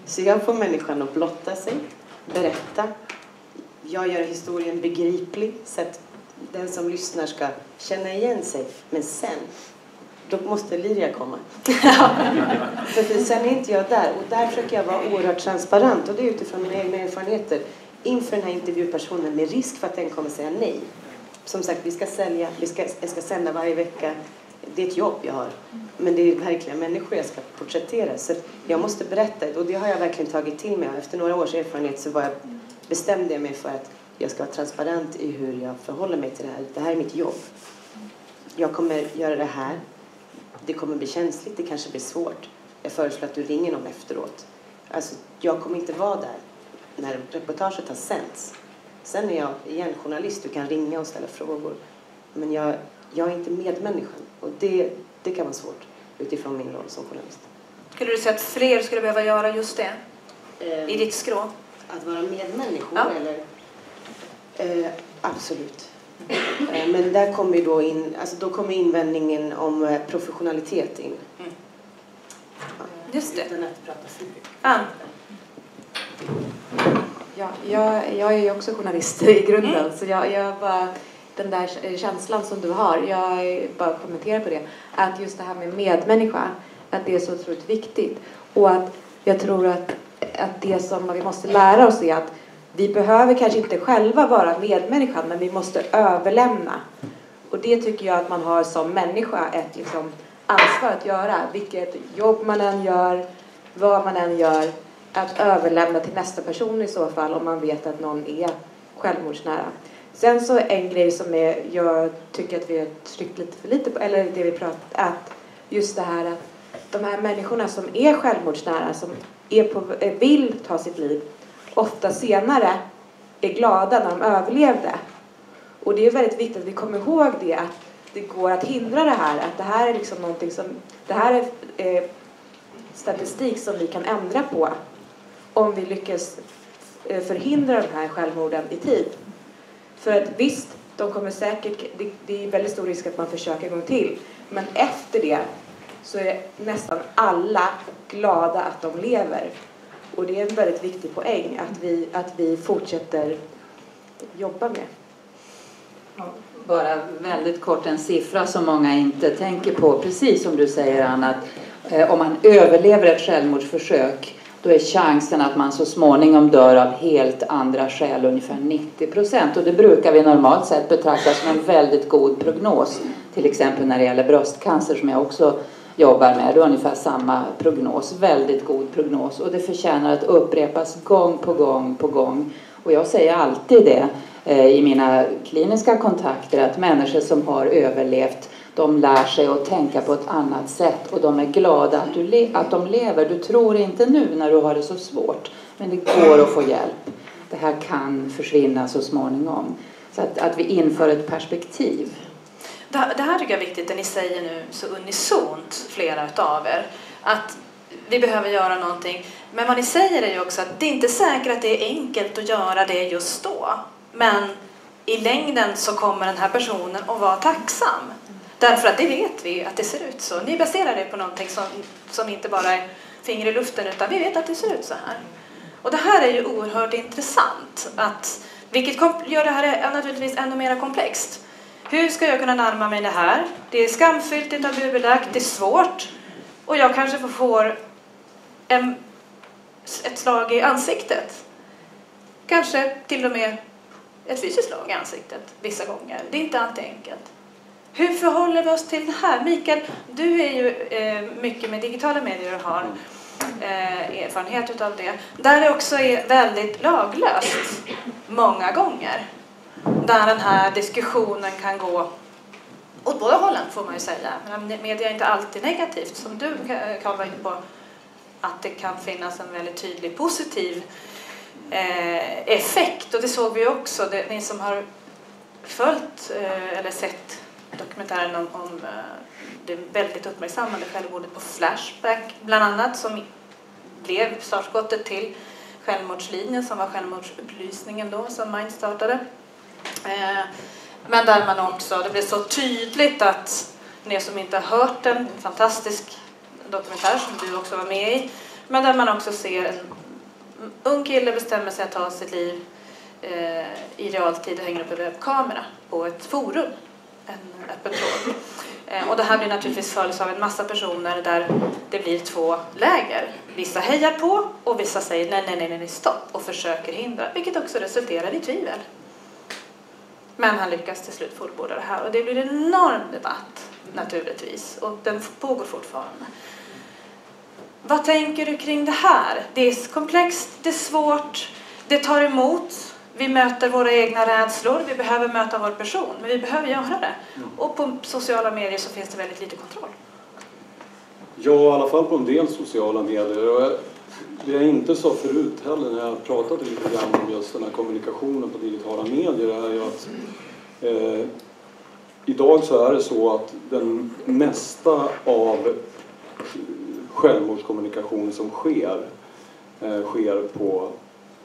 Så jag får människan att blotta sig, berätta. Jag gör historien begriplig så att den som lyssnar ska känna igen sig. Men sen, då måste Liria komma. för sen är inte jag där. Och där försöker jag vara oerhört transparent. Och det är utifrån mina egna erfarenheter. Inför den här intervjupersonen med risk för att den kommer säga nej. Som sagt, vi ska sälja, vi ska, jag ska sända varje vecka. Det är ett jobb jag har. Men det är verkliga människor jag ska porträttera. Så jag måste berätta. Och det har jag verkligen tagit till mig. Efter några års erfarenhet så var jag, bestämde jag mig för att jag ska vara transparent i hur jag förhåller mig till det här. Det här är mitt jobb. Jag kommer göra det här. Det kommer bli känsligt, det kanske blir svårt. Jag föreslår att du ringer någon efteråt. Alltså, jag kommer inte vara där när reportaget har sänds. Sen är jag igen journalist, du kan ringa och ställa frågor. Men jag, jag är inte medmänniskan. Och det, det kan vara svårt utifrån min roll som journalist. Skulle du säga att fler skulle behöva göra just det Eh, i ditt skrå? Att vara medmänniskor Ja. eller? Eh, absolut. Eh, men där kommer då in, alltså då kommer invändningen om eh, professionalitet in. Just det. Utan att prata för mycket. Ann, Ja, jag, jag är ju också journalist i grunden, Mm. så jag, jag bara, den där känslan som du har, jag bara kommenterar på det, att just det här med medmänniska, att det är så otroligt viktigt. Och att jag tror att, att det som vi måste lära oss är att vi behöver kanske inte själva vara medmänniskan, men vi måste överlämna. Och det tycker jag att man har som människa ett liksom, ansvar att göra. Vilket jobb man än gör, vad man än gör, att överlämna till nästa person i så fall om man vet att någon är självmordsnära. Sen så en grej som är, jag tycker att vi har tryckt lite för lite på, eller det vi pratat, att just det här att de här människorna som är självmordsnära, som är på, eh, vill ta sitt liv, ofta senare är glada när de överlevde. Och det är väldigt viktigt att vi kommer ihåg det, att det går att hindra det här, att det här är liksom någonting som, det här är eh, statistik som vi kan ändra på om vi lyckas eh, förhindra de här självmorden i tid. För att visst, de kommer säkert, det, det är väldigt stor risk att man försöker en gång till. Men efter det så är nästan alla glada att de lever. Och det är en väldigt viktig poäng att vi, att vi fortsätter jobba med. Bara väldigt kort en siffra som många inte tänker på. Precis som du säger Anna, att eh, om man överlever ett självmordsförsök då är chansen att man så småningom dör av helt andra skäl ungefär 90 procent. Och det brukar vi normalt sett betrakta som en väldigt god prognos. Till exempel när det gäller bröstcancer som jag också jobbar med. Det är ungefär samma prognos. Väldigt god prognos. Och det förtjänar att upprepas gång på gång på gång. Och jag säger alltid det eh, i mina kliniska kontakter att människor som har överlevt de lär sig att tänka på ett annat sätt och de är glada att, du le- att de lever. Du tror inte nu när du har det så svårt, men det går att få hjälp. Det här kan försvinna så småningom. Så att, att vi inför ett perspektiv. Det, det här tycker jag är viktigt, det ni säger nu så unisont, flera utav er. Att vi behöver göra någonting. Men vad ni säger är ju också att det är inte säkert att det är enkelt att göra det just då. Men i längden så kommer den här personen att vara tacksam. Därför att det vet vi att det ser ut så. Ni baserar det på någonting som, som inte bara är finger i luften utan vi vet att det ser ut så här. Och det här är ju oerhört intressant. Att, vilket gör det här naturligtvis ännu mer komplext. Hur ska jag kunna närma mig det här? Det är skamfyllt, det är tabubelagt, det är svårt. Och jag kanske får- får en, ett slag i ansiktet. Kanske till och med ett fysiskt slag i ansiktet vissa gånger. Det är inte alltid enkelt. Hur förhåller vi oss till det här? Mikael, du är ju eh, mycket med digitala medier och har eh, erfarenhet utav det. Där det också är väldigt laglöst många gånger. Där den här diskussionen kan gå åt båda hållen får man ju säga. Men media är inte alltid negativt som du eh, Karl var inne på. Att det kan finnas en väldigt tydlig positiv eh, effekt och det såg vi också. Det, ni som har följt eh, eller sett dokumentären om, om eh, det väldigt uppmärksammade självmordet på Flashback bland annat som blev startskottet till Självmordslinjen som var självmordsupplysningen då som Mind startade. Eh, men där man också, det blev så tydligt att ni som inte har hört den, en fantastisk dokumentär som du också var med i, men där man också ser en ung kille bestämmer sig att ta sitt liv eh, i realtid och hänger upp en webbkamera på ett forum, en öppen tråd. Eh, och det här blir naturligtvis följs av en massa personer där det blir två läger. Vissa hejar på och vissa säger nej, nej, nej, nej, stopp och försöker hindra, vilket också resulterar i tvivel. Men han lyckas till slut fullborda det här och det blir en enorm debatt naturligtvis och den pågår fortfarande. Vad tänker du kring det här? Det är komplext, det är svårt, det tar emot. Vi möter våra egna rädslor, vi behöver möta vår person, men vi behöver göra det. Och på sociala medier så finns det väldigt lite kontroll. Ja, i alla fall på en del sociala medier. Det jag inte sa förut heller när jag pratade lite grann om just den här kommunikationen på digitala medier är ju att eh, idag så är det så att den mesta av självmordskommunikation som sker eh, sker på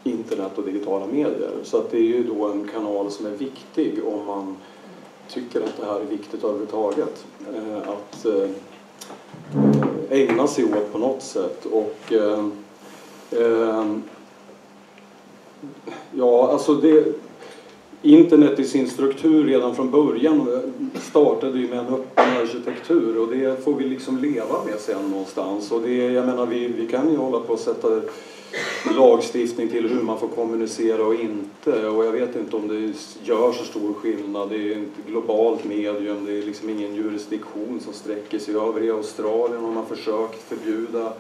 internet och digitala medier. Så att det är ju då en kanal som är viktig om man tycker att det här är viktigt överhuvudtaget. Eh, att eh, ägna sig åt på något sätt. Och eh, ja, alltså det, internet i sin struktur redan från början startade ju med en öppen arkitektur och det får vi liksom leva med sen någonstans. Och det, jag menar, vi, vi kan ju hålla på att sätta lagstiftning till hur man får kommunicera och inte. Och jag vet inte om det gör så stor skillnad. Det är ett globalt medium, det är liksom ingen jurisdiktion som sträcker sig över. I Australien har man försökt förbjuda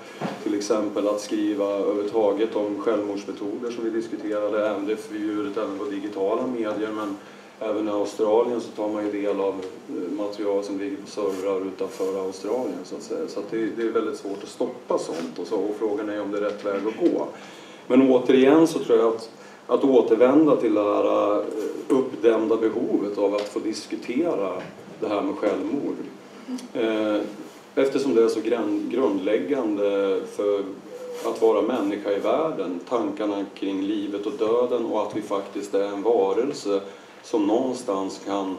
till exempel att skriva överhuvudtaget om självmordsmetoder som vi diskuterade. Även det förbjudet även på digitala medier. Men även i Australien så tar man ju del av eh, material som ligger på servrar utanför Australien så att säga. Så att det, det, är väldigt svårt att stoppa sånt och, så, och frågan är om det är rätt väg att gå. Men återigen så tror jag att, att återvända till det här eh, uppdämda behovet av att få diskutera det här med självmord. Eh, eftersom det är så grundläggande för att vara människa i världen, tankarna kring livet och döden och att vi faktiskt är en varelse som någonstans kan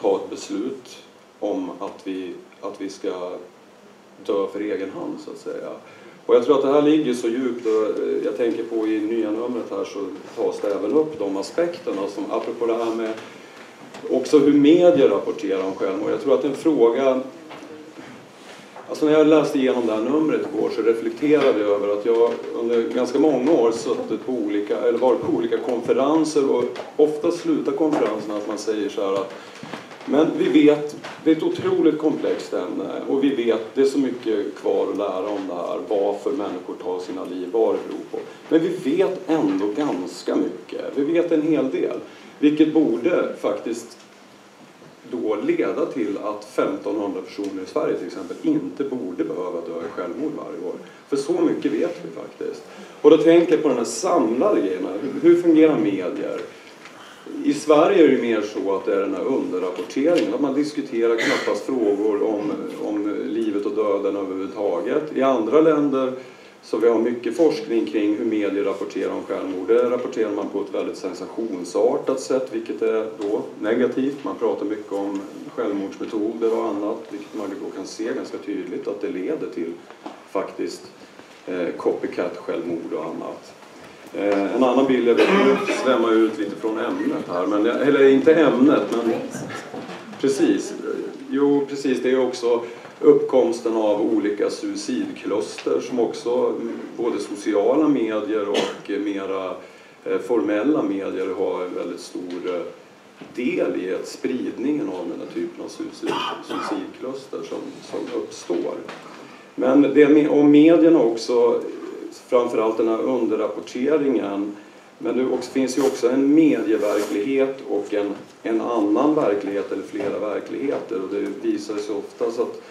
ta ett beslut om att vi, att vi ska dö för egen hand så att säga. Och jag tror att det här ligger så djupt och jag tänker på i nya numret här så tas det även upp de aspekterna som apropå det här med också hur medier rapporterar om självmord. Jag tror att en fråga Alltså när jag läste igenom det här numret igår så reflekterade jag över att jag under ganska många år suttit på olika, eller varit på olika konferenser och ofta slutar konferenserna att man säger så här att men vi vet, det är ett otroligt komplext ämne och vi vet, det är så mycket kvar att lära om det här, varför människor tar sina liv, vad det beror på. Men vi vet ändå ganska mycket, vi vet en hel del. Vilket borde faktiskt då leda till att 1500 personer i Sverige till exempel inte borde behöva dö i självmord varje år. För så mycket vet vi faktiskt. Och då tänker jag på den här samlade grejen. Hur fungerar medier? I Sverige är det mer så att det är den här underrapporteringen, att man diskuterar knappast frågor om, om livet och döden överhuvudtaget. I andra länder så vi har mycket forskning kring hur medier rapporterar om självmord. Det rapporterar man på ett väldigt sensationsartat sätt, vilket är då negativt. Man pratar mycket om självmordsmetoder och annat, vilket man då kan se ganska tydligt att det leder till faktiskt eh, copycat-självmord och annat. Eh, en annan bild, jag vet, nu svämmar jag ut lite från ämnet här, men, eller inte ämnet, men precis. Jo, precis, det är också uppkomsten av olika suicidkluster som också både sociala medier och mera eh, formella medier har en väldigt stor eh, del i att spridningen av den här typen av suicidkluster som, som uppstår. Men det, och medierna också, framförallt den här underrapporteringen men det också, finns ju också en medieverklighet och en, en annan verklighet eller flera verkligheter och det visar sig oftast att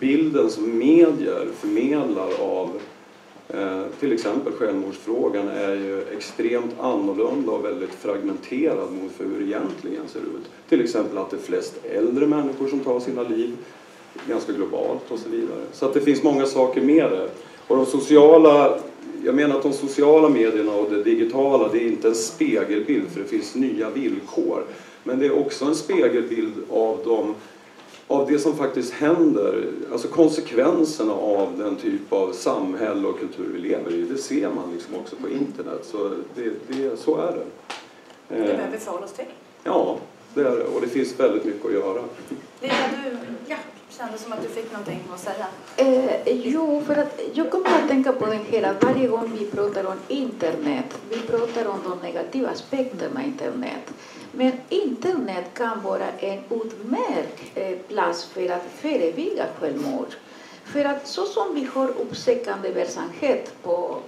bilden som medier förmedlar av eh, till exempel självmordsfrågan är ju extremt annorlunda och väldigt fragmenterad mot för hur det egentligen ser ut. Till exempel att det är flest äldre människor som tar sina liv, ganska globalt och så vidare. Så att det finns många saker med det. Och de sociala jag menar att de sociala medierna och det digitala, det är inte en spegelbild för det finns nya villkor. Men det är också en spegelbild av, de, av det som faktiskt händer, alltså konsekvenserna av den typ av samhälle och kultur vi lever i. Det ser man liksom också på internet, så, det, det, så är det. Det behöver vi förhålla oss till. Ja, det är det. Och det finns väldigt mycket att göra. Lina, du ja, kände som att du fick någonting att säga. Eh, jo, för att jag kommer att tänka på det hela varje gång vi pratar om internet. Vi pratar om de negativa aspekterna med internet. Men internet kan vara en utmärkt eh, plats för att förebygga självmord. För att så som vi har uppsökande verksamhet på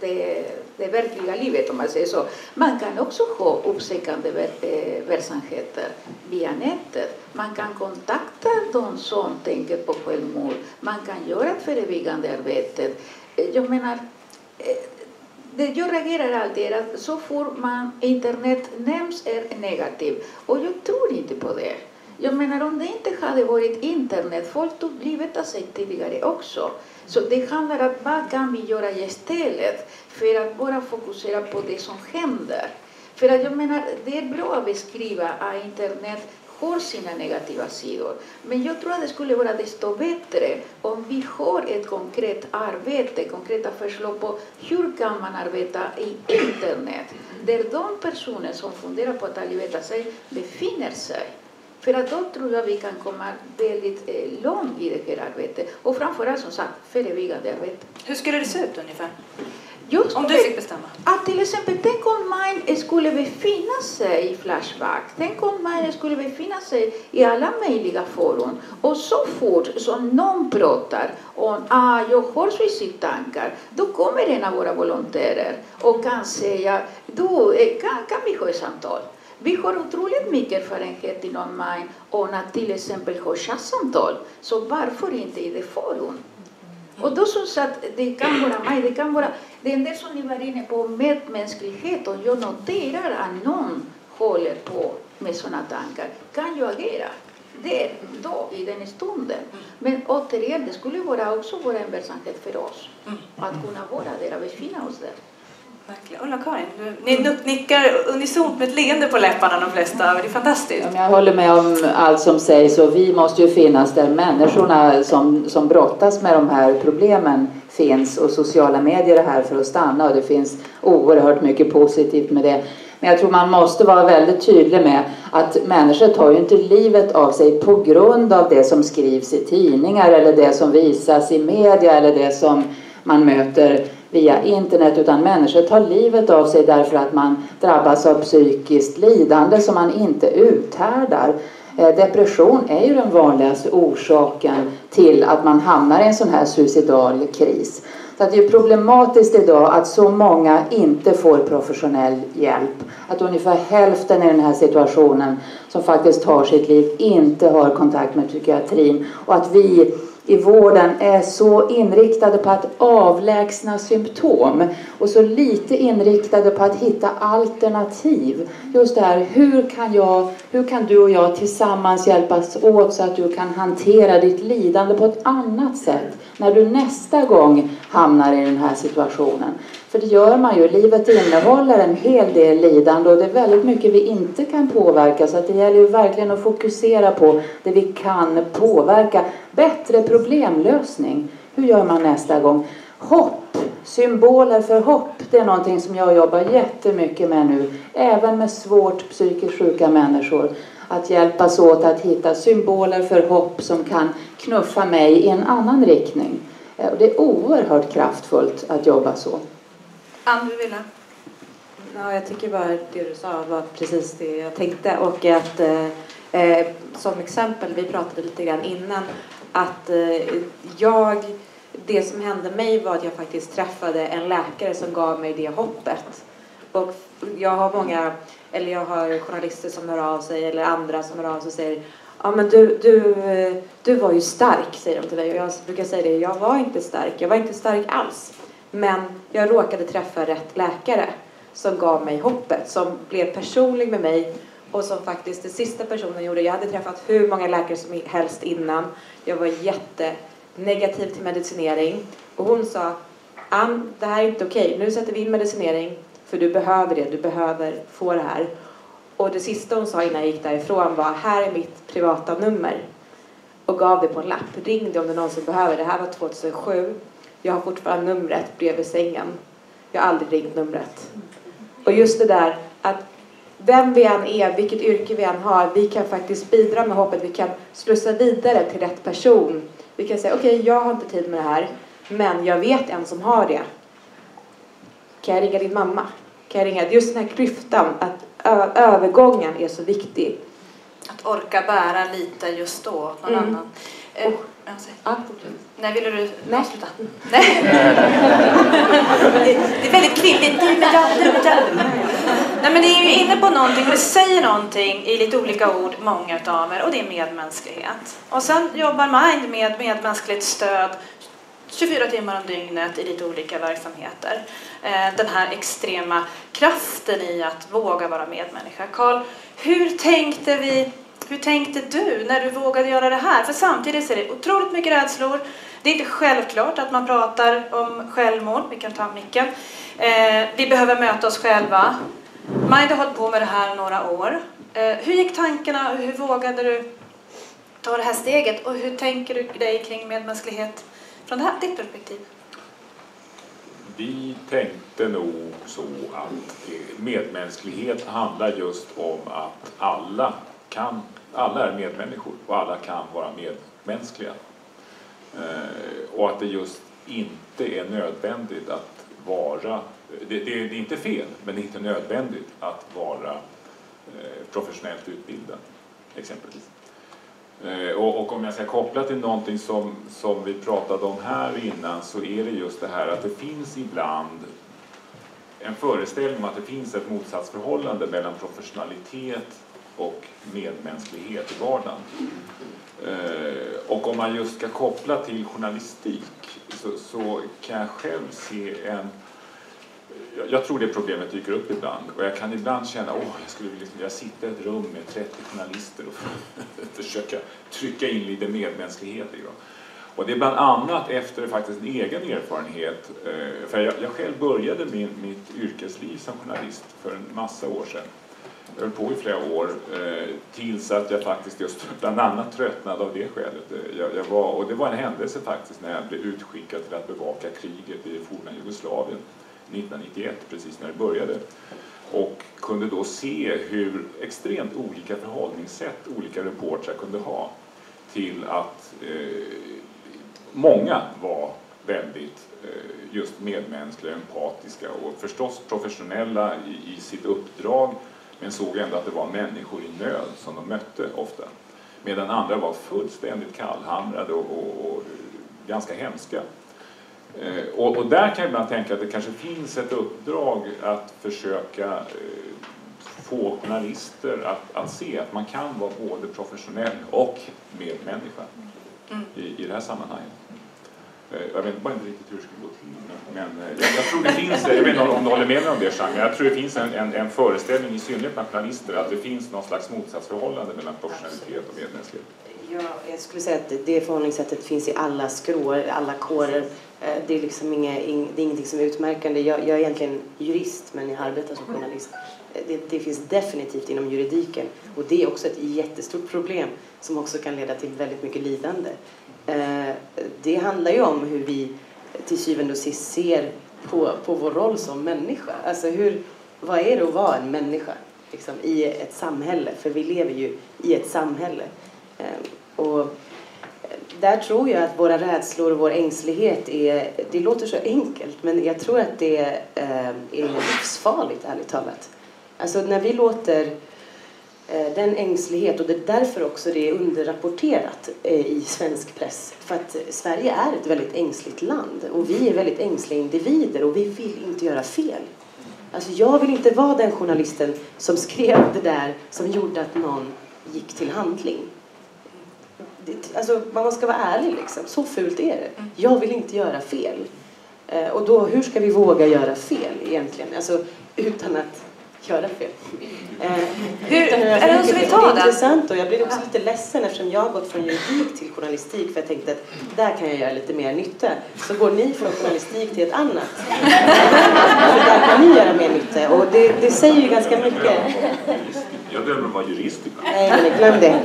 det, det verkliga livet, om man säger så, man kan också ha uppsökande eh, verksamheter via nätet. Man kan kontakta de som tänker på självmord. Man kan göra ett förebyggande arbete. Eh, jag menar, eh, jag reagerar alltid är att så fort man e internet nämns är negativt. Och jag tror inte på det. Jag menar om det inte hade varit internet, folk tog livet av sig tidigare också. Så det handlar om vad kan vi göra istället för att bara fokusera på det som händer. För att jag menar, det är bra att beskriva att internet har sina negativa sidor. Men jag tror att det skulle vara desto bättre om vi har ett konkret arbete, konkreta förslag på hur kan man arbeta i internet, där de personer som funderar på att arbeta, sig befinner sig. För att då tror jag vi kan komma väldigt eh, långt i det här arbetet. Och framförallt som sagt förebyggande arbete. Hur skulle det se ut ungefär? Just Om du fick bestämma? Att till exempel, tänk om man skulle befinna sig i Flashback. Tänk om man skulle befinna sig i alla möjliga forum. Och så fort som någon pratar om ah, jag har suicidtankar, då kommer en av våra volontärer och kan säga, du, eh, kan, kan vi ha ett samtal? Vi har otroligt mycket erfarenhet inom Mind om att till exempel ha chattsamtal. Så varför inte i det forum? Och då som sagt, det kan vara mig, det kan vara det enda som ni var inne på, medmänsklighet. Om jag noterar att någon håller på med sådana tankar, kan jag agera där, då, i den stunden. Men återigen, det skulle vara också vara en verksamhet för oss att kunna vara där och befinna oss där. Verkligen. Ulla-Karin, ni nickar unisont med ett leende på läpparna de flesta. Det är fantastiskt. Jag håller med om allt som sägs och vi måste ju finnas där människorna som, som brottas med de här problemen finns och sociala medier är här för att stanna och det finns oerhört mycket positivt med det. Men jag tror man måste vara väldigt tydlig med att människor tar ju inte livet av sig på grund av det som skrivs i tidningar eller det som visas i media eller det som man möter via internet utan människor tar livet av sig därför att man drabbas av psykiskt lidande som man inte uthärdar. Eh, depression är ju den vanligaste orsaken till att man hamnar i en sån här suicidal kris. Så det är problematiskt idag att så många inte får professionell hjälp. Att ungefär hälften i den här situationen som faktiskt tar sitt liv inte har kontakt med psykiatrin. Och att vi i vården är så inriktade på att avlägsna symptom och så lite inriktade på att hitta alternativ. Just det här, hur kan, jag, hur kan du och jag tillsammans hjälpas åt så att du kan hantera ditt lidande på ett annat sätt när du nästa gång hamnar i den här situationen. För det gör man ju. Livet innehåller en hel del lidande och det är väldigt mycket vi inte kan påverka. Så att det gäller ju verkligen att fokusera på det vi kan påverka. Bättre problemlösning. Hur gör man nästa gång? Hopp, symboler för hopp, det är någonting som jag jobbar jättemycket med nu. Även med svårt psykiskt sjuka människor. Att hjälpas åt att hitta symboler för hopp som kan knuffa mig i en annan riktning. Eh, det är oerhört kraftfullt att jobba så. Ann, du ville? Ja, jag tycker bara det du sa var precis det jag tänkte. Och att eh, eh, som exempel, vi pratade lite grann innan, att eh, jag, det som hände mig var att jag faktiskt träffade en läkare som gav mig det hoppet. Och jag har många, eller jag har journalister som hör av sig eller andra som hör av sig och säger Ja men du, du, du var ju stark, säger de till mig. Och jag brukar säga det, jag var inte stark. Jag var inte stark alls. Men jag råkade träffa rätt läkare som gav mig hoppet, som blev personlig med mig och som faktiskt den sista personen gjorde. Jag hade träffat hur många läkare som helst innan. Jag var jättenegativ till medicinering och hon sa Ann, det här är inte okej. Nu sätter vi in medicinering för du behöver det. Du behöver få det här. Och det sista hon sa innan jag gick därifrån var här är mitt privata nummer och gav det på en lapp. Ring det om du någonsin behöver. Det här var 2007. Jag har fortfarande numret bredvid sängen. Jag har aldrig ringt numret. Och just det där att vem vi än är, vilket yrke vi än har, vi kan faktiskt bidra med hoppet. Vi kan slussa vidare till rätt person. Vi kan säga okej, okay, jag har inte tid med det här, men jag vet en som har det. Kan jag ringa din mamma? Kan jag ringa? Just den här klyftan, att övergången är så viktig. Att orka bära lite just då åt någon mm. annan. Oh. Ja, Nej, ville du Nej. avsluta? Nej. det är väldigt kvinnligt. Nej, men det är ju inne på någonting, det säger någonting i lite olika ord, många utav er, och det är medmänsklighet. Och sen jobbar Mind med medmänskligt stöd 24 timmar om dygnet i lite olika verksamheter. Eh, den här extrema kraften i att våga vara medmänniska. Karl, hur tänkte vi hur tänkte du när du vågade göra det här? För samtidigt är det otroligt mycket rädslor. Det är inte självklart att man pratar om självmord. Vi kan ta micken. Eh, vi behöver möta oss själva. Majda har hållit på med det här några år. Eh, hur gick tankarna? Hur vågade du ta det här steget? Och hur tänker du dig kring medmänsklighet från det här, ditt perspektiv? Vi tänkte nog så att eh, medmänsklighet handlar just om att alla kan alla är medmänniskor och alla kan vara medmänskliga. Eh, och att det just inte är nödvändigt att vara, det, det, är inte fel, men det är inte nödvändigt att vara eh, professionellt utbildad, exempelvis. Eh, och, och, om jag ska koppla till någonting som, som vi pratade om här innan så är det just det här att det finns ibland en föreställning om att det finns ett motsatsförhållande mellan professionalitet och medmänsklighet i vardagen. Eh, och om man just ska koppla till journalistik så, så kan jag själv se en jag tror det problemet dyker upp ibland och jag kan ibland känna att jag skulle vilja jag sitter i ett rum med 30 journalister och försöka trycka in lite medmänsklighet i dem. Och det är bland annat efter faktiskt en egen erfarenhet, eh, för jag, jag själv började min, mitt yrkesliv som journalist för en massa år sedan jag höll på i flera år eh, tills att jag faktiskt just bland annat tröttnade av det skälet. Eh, jag, jag, var, och det var en händelse faktiskt när jag blev utskickad till att bevaka kriget i forna Jugoslavien 1991, precis när det började. Och kunde då se hur extremt olika förhållningssätt olika reportrar kunde ha till att eh, många var väldigt eh, just medmänskliga, empatiska och förstås professionella i, i sitt uppdrag men såg ändå att det var människor i nöd som de mötte ofta. Medan andra var fullständigt kallhamrade och, och, och ganska hemska. Eh, och, och, där kan jag ibland tänka att det kanske finns ett uppdrag att försöka eh, få journalister att, att se att man kan vara både professionell och medmänniska mm. i, i det här sammanhanget. Eh, jag vet bara inte riktigt hur det skulle gå till. Men eh, jag, jag tror det finns, jag vet inte om du håller med mig om det Jean, men jag tror det finns en, en, en föreställning, i synnerhet bland journalister, att det finns någon slags motsatsförhållande mellan professionalitet och medmänsklighet. Ja, jag skulle säga att det förhållningssättet finns i alla skrår, alla kårer. Eh, det är liksom inga, det är ingenting som är utmärkande. Jag, jag är egentligen jurist, men jag arbetar som journalist. Eh, det, det, finns definitivt inom juridiken och det är också ett jättestort problem som också kan leda till väldigt mycket lidande. Det handlar ju om hur vi till syvende och sist ser på, på vår roll som människa. Alltså hur, vad är det att vara en människa liksom, i ett samhälle? För vi lever ju i ett samhälle. Eh, och där tror jag att våra rädslor och vår ängslighet är, det låter så enkelt, men jag tror att det eh, är livsfarligt ärligt talat. Alltså när vi låter Eh, den ängslighet, och det är därför också det är underrapporterat eh, i svensk press, för att eh, Sverige är ett väldigt ängsligt land och vi är väldigt ängsliga individer och vi vill inte göra fel. Alltså jag vill inte vara den journalisten som skrev det där som gjorde att någon gick till handling alltså, man ska vara ärlig liksom. Så fult är det. Jag vill inte göra fel. Och då, hur ska vi våga göra fel egentligen? Alltså, utan att göra fel. Eh, hur, är det någon som vill ta den? Det är intressant och jag blir också lite ledsen eftersom jag har gått från juridik till journalistik för jag tänkte att där kan jag göra lite mer nytta. Så går ni från journalistik till ett annat. för där kan ni göra mer nytta och det, det säger ju ganska mycket. Jag drömmer om att vara jurist Nej, men glöm det.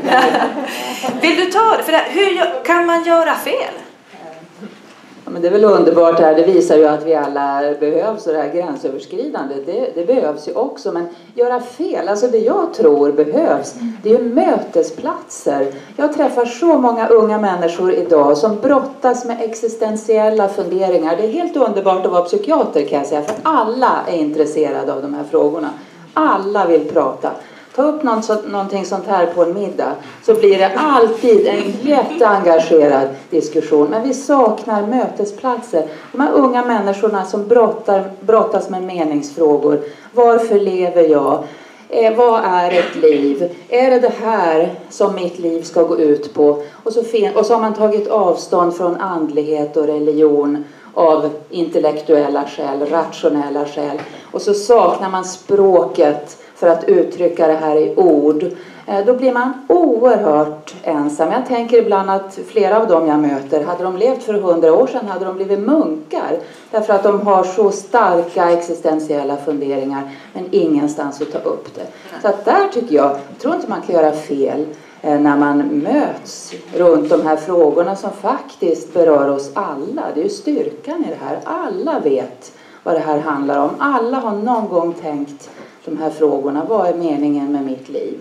Vill du ta det? För det, hur kan man göra fel? Ja, men det är väl underbart här. Det visar ju att vi alla behövs och det här gränsöverskridande, det, det, behövs ju också. Men göra fel, alltså det jag tror behövs, det är ju mötesplatser. Jag träffar så många unga människor idag som brottas med existentiella funderingar. Det är helt underbart att vara psykiater kan jag säga, för alla är intresserade av de här frågorna. Alla vill prata ta upp något, någonting sånt här på en middag så blir det alltid en jätteengagerad diskussion. Men vi saknar mötesplatser. De här unga människorna som brottar, brottas med meningsfrågor. Varför lever jag? Eh, vad är ett liv? Är det det här som mitt liv ska gå ut på? Och så, och så har man tagit avstånd från andlighet och religion av intellektuella skäl, rationella skäl. Och så saknar man språket för att uttrycka det här i ord. Eh, då blir man oerhört ensam. Jag tänker ibland att flera av dem jag möter, hade de levt för hundra år sedan hade de blivit munkar. Därför att de har så starka existentiella funderingar men ingenstans att ta upp det. Så att där tycker jag, jag tror inte man kan göra fel eh, när man möts runt de här frågorna som faktiskt berör oss alla. Det är ju styrkan i det här. Alla vet vad det här handlar om. Alla har någon gång tänkt de här frågorna. Vad är meningen med mitt liv?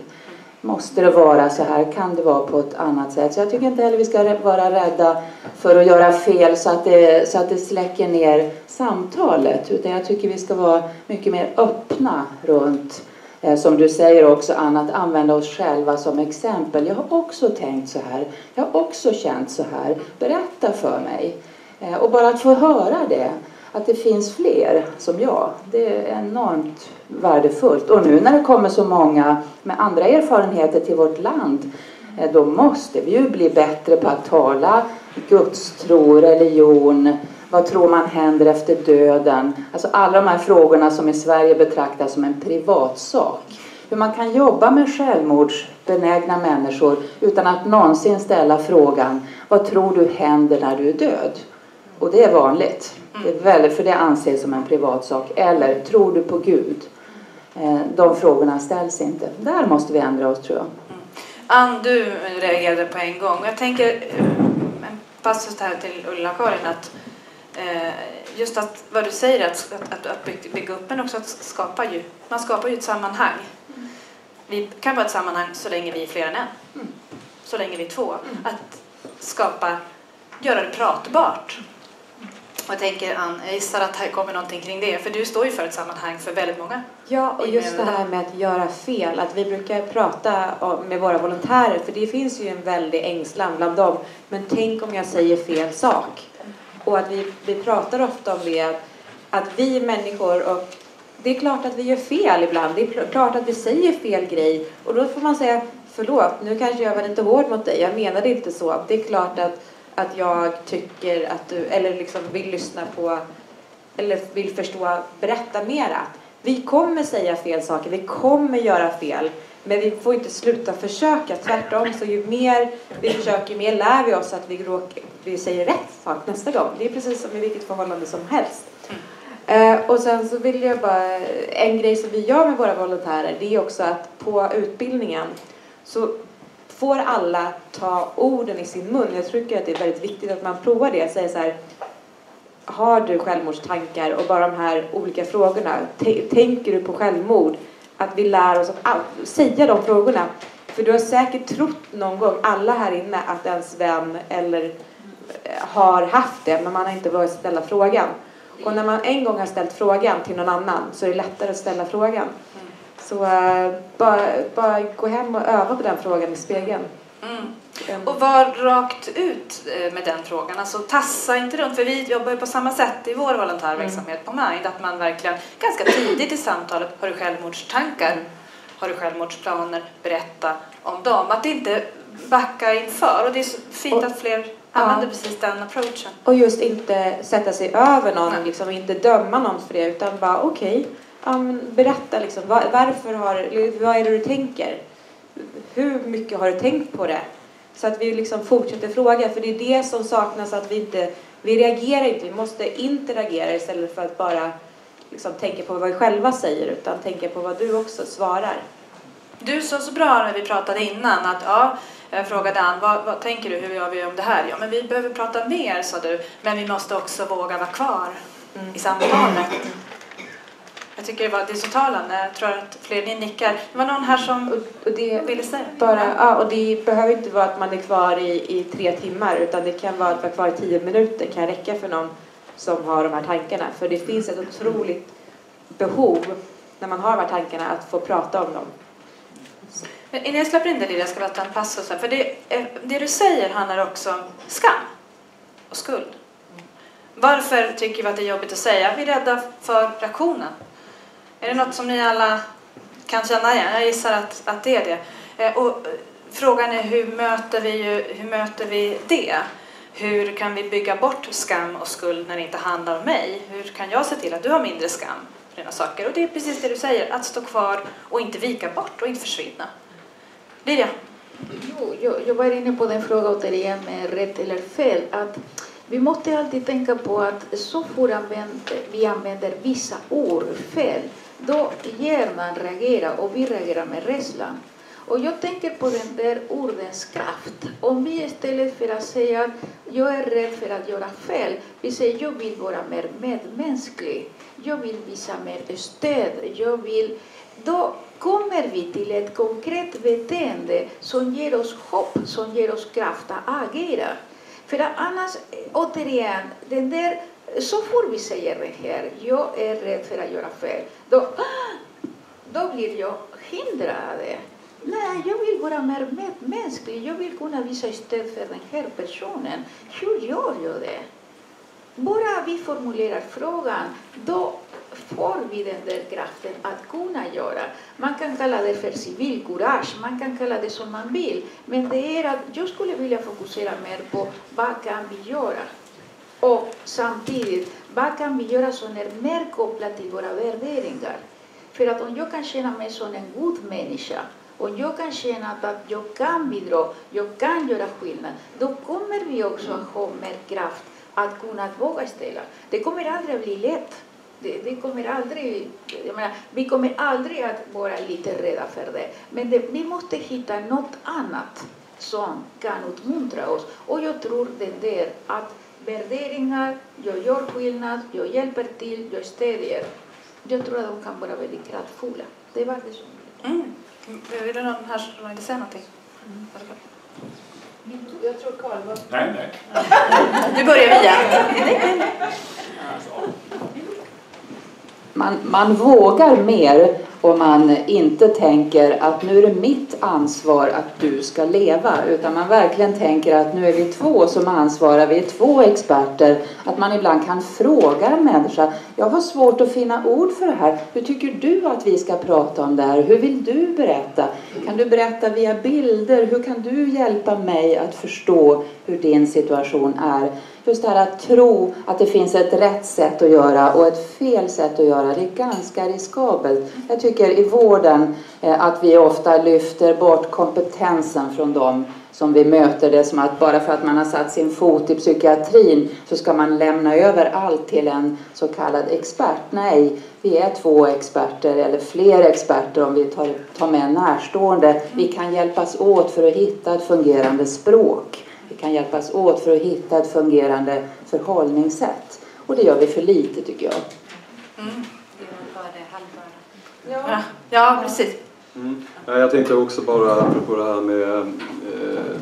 Måste det vara så här? Kan det vara på ett annat sätt? Så jag tycker inte heller vi ska vara rädda för att göra fel så att det, så att det släcker ner samtalet. Utan jag tycker vi ska vara mycket mer öppna runt eh, som du säger också Anna, att använda oss själva som exempel. Jag har också tänkt så här. Jag har också känt så här. Berätta för mig. Eh, och bara att få höra det att det finns fler som jag, det är enormt värdefullt. Och nu när det kommer så många med andra erfarenheter till vårt land, eh, då måste vi ju bli bättre på att tala gudstro, religion, vad tror man händer efter döden? Alltså alla de här frågorna som i Sverige betraktas som en privatsak. Hur man kan jobba med självmordsbenägna människor utan att någonsin ställa frågan, vad tror du händer när du är död? Och det är vanligt. Det är väldigt, för det anses som en privatsak. Eller, tror du på Gud? Eh, de frågorna ställs inte. Där måste vi ändra oss tror jag. Mm. Ann, du reagerade på en gång. Jag tänker eh, en passus här till Ulla-Karin att eh, just att vad du säger att, att, att bygga upp men också att skapa ju, man skapar ju ett sammanhang. Vi kan vara ett sammanhang så länge vi är fler än en. Mm. Så länge vi är två. Att skapa, göra det pratbart och jag tänker Ann, jag gissar att här kommer någonting kring det, för du står ju för ett sammanhang för väldigt många. Ja, och just det här med att göra fel, att vi brukar prata med våra volontärer, för det finns ju en väldig ängslan bland dem. Men tänk om jag säger fel sak? Och att vi, vi pratar ofta om det, att, att vi människor, och det är klart att vi gör fel ibland, det är klart att vi säger fel grej, och då får man säga förlåt, nu kanske jag var lite hård mot dig, jag menade inte så. Det är klart att att jag tycker att du, eller liksom vill lyssna på, eller vill förstå, berätta mera. Vi kommer säga fel saker, vi kommer göra fel, men vi får inte sluta försöka. Tvärtom, så ju mer vi försöker, ju mer lär vi oss att vi, råkar, vi säger rätt sak nästa gång. Det är precis som i vilket förhållande som helst. Uh, och sen så vill jag bara, en grej som vi gör med våra volontärer, det är också att på utbildningen så får alla ta orden i sin mun. Jag tycker att det är väldigt viktigt att man provar det. Säger så här, har du självmordstankar och bara de här olika frågorna. tänker du på självmord? Att vi lär oss att säga de frågorna. För du har säkert trott någon gång, alla här inne, att ens vän eller eh, har haft det, men man har inte vågat ställa frågan. Och när man en gång har ställt frågan till någon annan så är det lättare att ställa frågan. Så uh, bara, bara gå hem och öva på den frågan i spegeln. Mm. Och var rakt ut eh, med den frågan. Alltså tassa inte runt. För vi jobbar ju på samma sätt i vår volontärverksamhet mm. på Mind. Att man verkligen ganska tidigt i samtalet har du självmordstankar? Mm. Har du självmordsplaner? Berätta om dem. Att inte backa inför. Och det är så fint och, att fler använder ja. precis den approachen. Och just inte sätta sig över någon. Liksom, inte döma någon för det. Utan bara okej. Okay, ja, berätta liksom. varför har, vad är det du tänker? Hur mycket har du tänkt på det? Så att vi liksom fortsätter fråga, för det är det som saknas, att vi inte, vi reagerar inte, vi måste interagera istället för att bara liksom tänka på vad vi själva säger, utan tänka på vad du också svarar. Du sa så bra när vi pratade innan att ja, jag frågade Ann, vad, vad tänker du, hur gör vi om det här? Ja, men vi behöver prata mer, sa du, men vi måste också våga vara kvar mm. i samtalet. Jag tycker det, var, det är så talande. Jag tror att fler ni nickar. Det var någon här som och, det ville säga. Bara, ja, och det behöver inte vara att man är kvar i, i tre timmar utan det kan vara att vara kvar i tio minuter kan räcka för någon som har de här tankarna. För det finns ett otroligt behov när man har de här tankarna att få prata om dem. Men innan jag släpper in dig Lilla, jag ska bara ta en passus här. För det, det du säger handlar också om skam och skuld. Varför tycker vi att det är jobbigt att säga? Vi är rädda för reaktionen. Är det något som ni alla kan känna igen? Jag gissar att, att det är det. Eh, och eh, frågan är hur möter, vi, hur möter vi det? Hur kan vi bygga bort skam och skuld när det inte handlar om mig? Hur kan jag se till att du har mindre skam för dina saker? Och det är precis det du säger, att stå kvar och inte vika bort och inte försvinna. Lydia? Jo, jag, jag var inne på den frågan återigen med rätt eller fel. Att vi måste alltid tänka på att så fort vi använder vissa ord fel då hjärnan reagerar och vi reagerar med rädsla. Och jag tänker på den där ordens kraft. Om vi istället för att säga att jag är rädd för att göra fel, vi säger jag vill vara mer medmänsklig, jag vill visa mer stöd, jag vill... Då kommer vi till ett konkret beteende som ger oss hopp, som ger oss kraft att agera. För annars, återigen, den där så fort vi säger det här, jag är rädd för att göra fel, då, då blir jag hindrad. Nej, jag vill vara mer medmänsklig. Jag vill kunna visa stöd för den här personen. Hur gör jag det? Bara vi formulerar frågan, då får vi den där kraften att kunna göra. Man kan kalla det för civilkurage, man kan kalla det som man vill. Men det är att jag skulle vilja fokusera mer på vad kan vi göra? Och samtidigt, vad kan vi göra som är mer kopplat till våra värderingar? För att om jag kan känna mig som en god människa, om jag kan känna att jag kan bidra, jag kan göra skillnad, då kommer vi också att ha mer kraft att kunna våga ställa. Det kommer aldrig att bli lätt. Det, det, kommer aldrig, jag menar, vi kommer aldrig att vara lite rädda för det. Men det, vi måste hitta något annat som kan utmuntra oss. Och jag tror det där att värderingar, jag gör skillnad, jag hjälper till, jag stödjer. Jag tror att de kan vara väldigt kraftfulla. Det var det som... Mm. Det någon här som vill säga någonting? Mm. Jag tror Karl var... Nej, nej. Nu börjar vi igen. Man, man vågar mer och man inte tänker att nu är det mitt ansvar att du ska leva utan man verkligen tänker att nu är vi två som ansvarar, vi är två experter. Att man ibland kan fråga en människa, jag har svårt att finna ord för det här. Hur tycker du att vi ska prata om det här? Hur vill du berätta? Kan du berätta via bilder? Hur kan du hjälpa mig att förstå hur din situation är? just det här att tro att det finns ett rätt sätt att göra och ett fel sätt att göra, det är ganska riskabelt. Jag tycker i vården eh, att vi ofta lyfter bort kompetensen från dem som vi möter det som att bara för att man har satt sin fot i psykiatrin så ska man lämna över allt till en så kallad expert. Nej, vi är två experter eller fler experter om vi tar, tar med närstående. Vi kan hjälpas åt för att hitta ett fungerande språk. Vi kan hjälpas åt för att hitta ett fungerande förhållningssätt. Och det gör vi för lite tycker jag. Mm. Ja, ja precis. Mm. Jag tänkte också bara apropå det här med eh,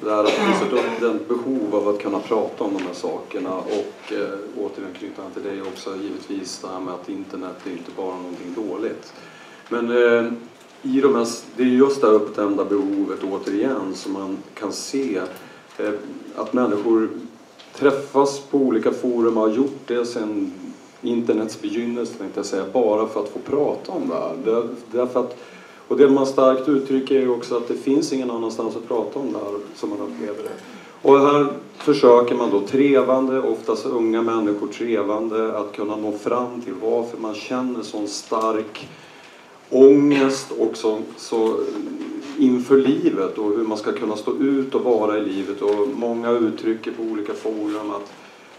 det här att det finns ett behov av att kunna prata om de här sakerna och eh, återigen knyta an till dig också givetvis det här med att internet är inte bara någonting dåligt. Men eh, i de här, det är just det här uppdämda behovet återigen som man kan se eh, att människor träffas på olika forum och har gjort det sedan internets begynnelse, tänkte jag säga, bara för att få prata om det här. Därför att, och det man starkt uttrycker är ju också att det finns ingen annanstans att prata om det här som man upplever det. Och här försöker man då trevande, oftast unga människor trevande, att kunna nå fram till varför man känner sån stark ångest och så, så inför livet och hur man ska kunna stå ut och vara i livet. Och många uttrycker på olika forum att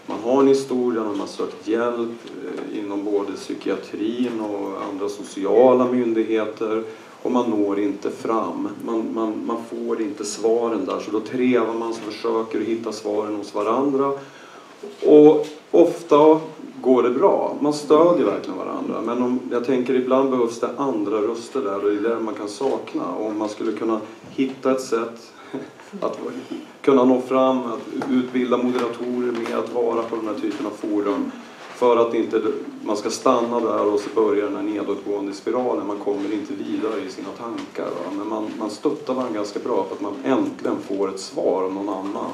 man har en historia när man sökt hjälp eh, inom både psykiatrin och andra sociala myndigheter och man når inte fram. Man, man, man får inte svaren där så då trevar man och försöker hitta svaren hos varandra. Och ofta går det bra. Man stödjer verkligen varandra. Men om, jag tänker ibland behövs det andra röster där och det är det man kan sakna. Om man skulle kunna hitta ett sätt att kunna nå fram, att utbilda moderatorer med att vara på den här typen av forum för att inte man ska stanna där och så börjar den här nedåtgående spiralen. Man kommer inte vidare i sina tankar. Va? Men man, man stöttar varandra ganska bra för att man äntligen får ett svar av någon annan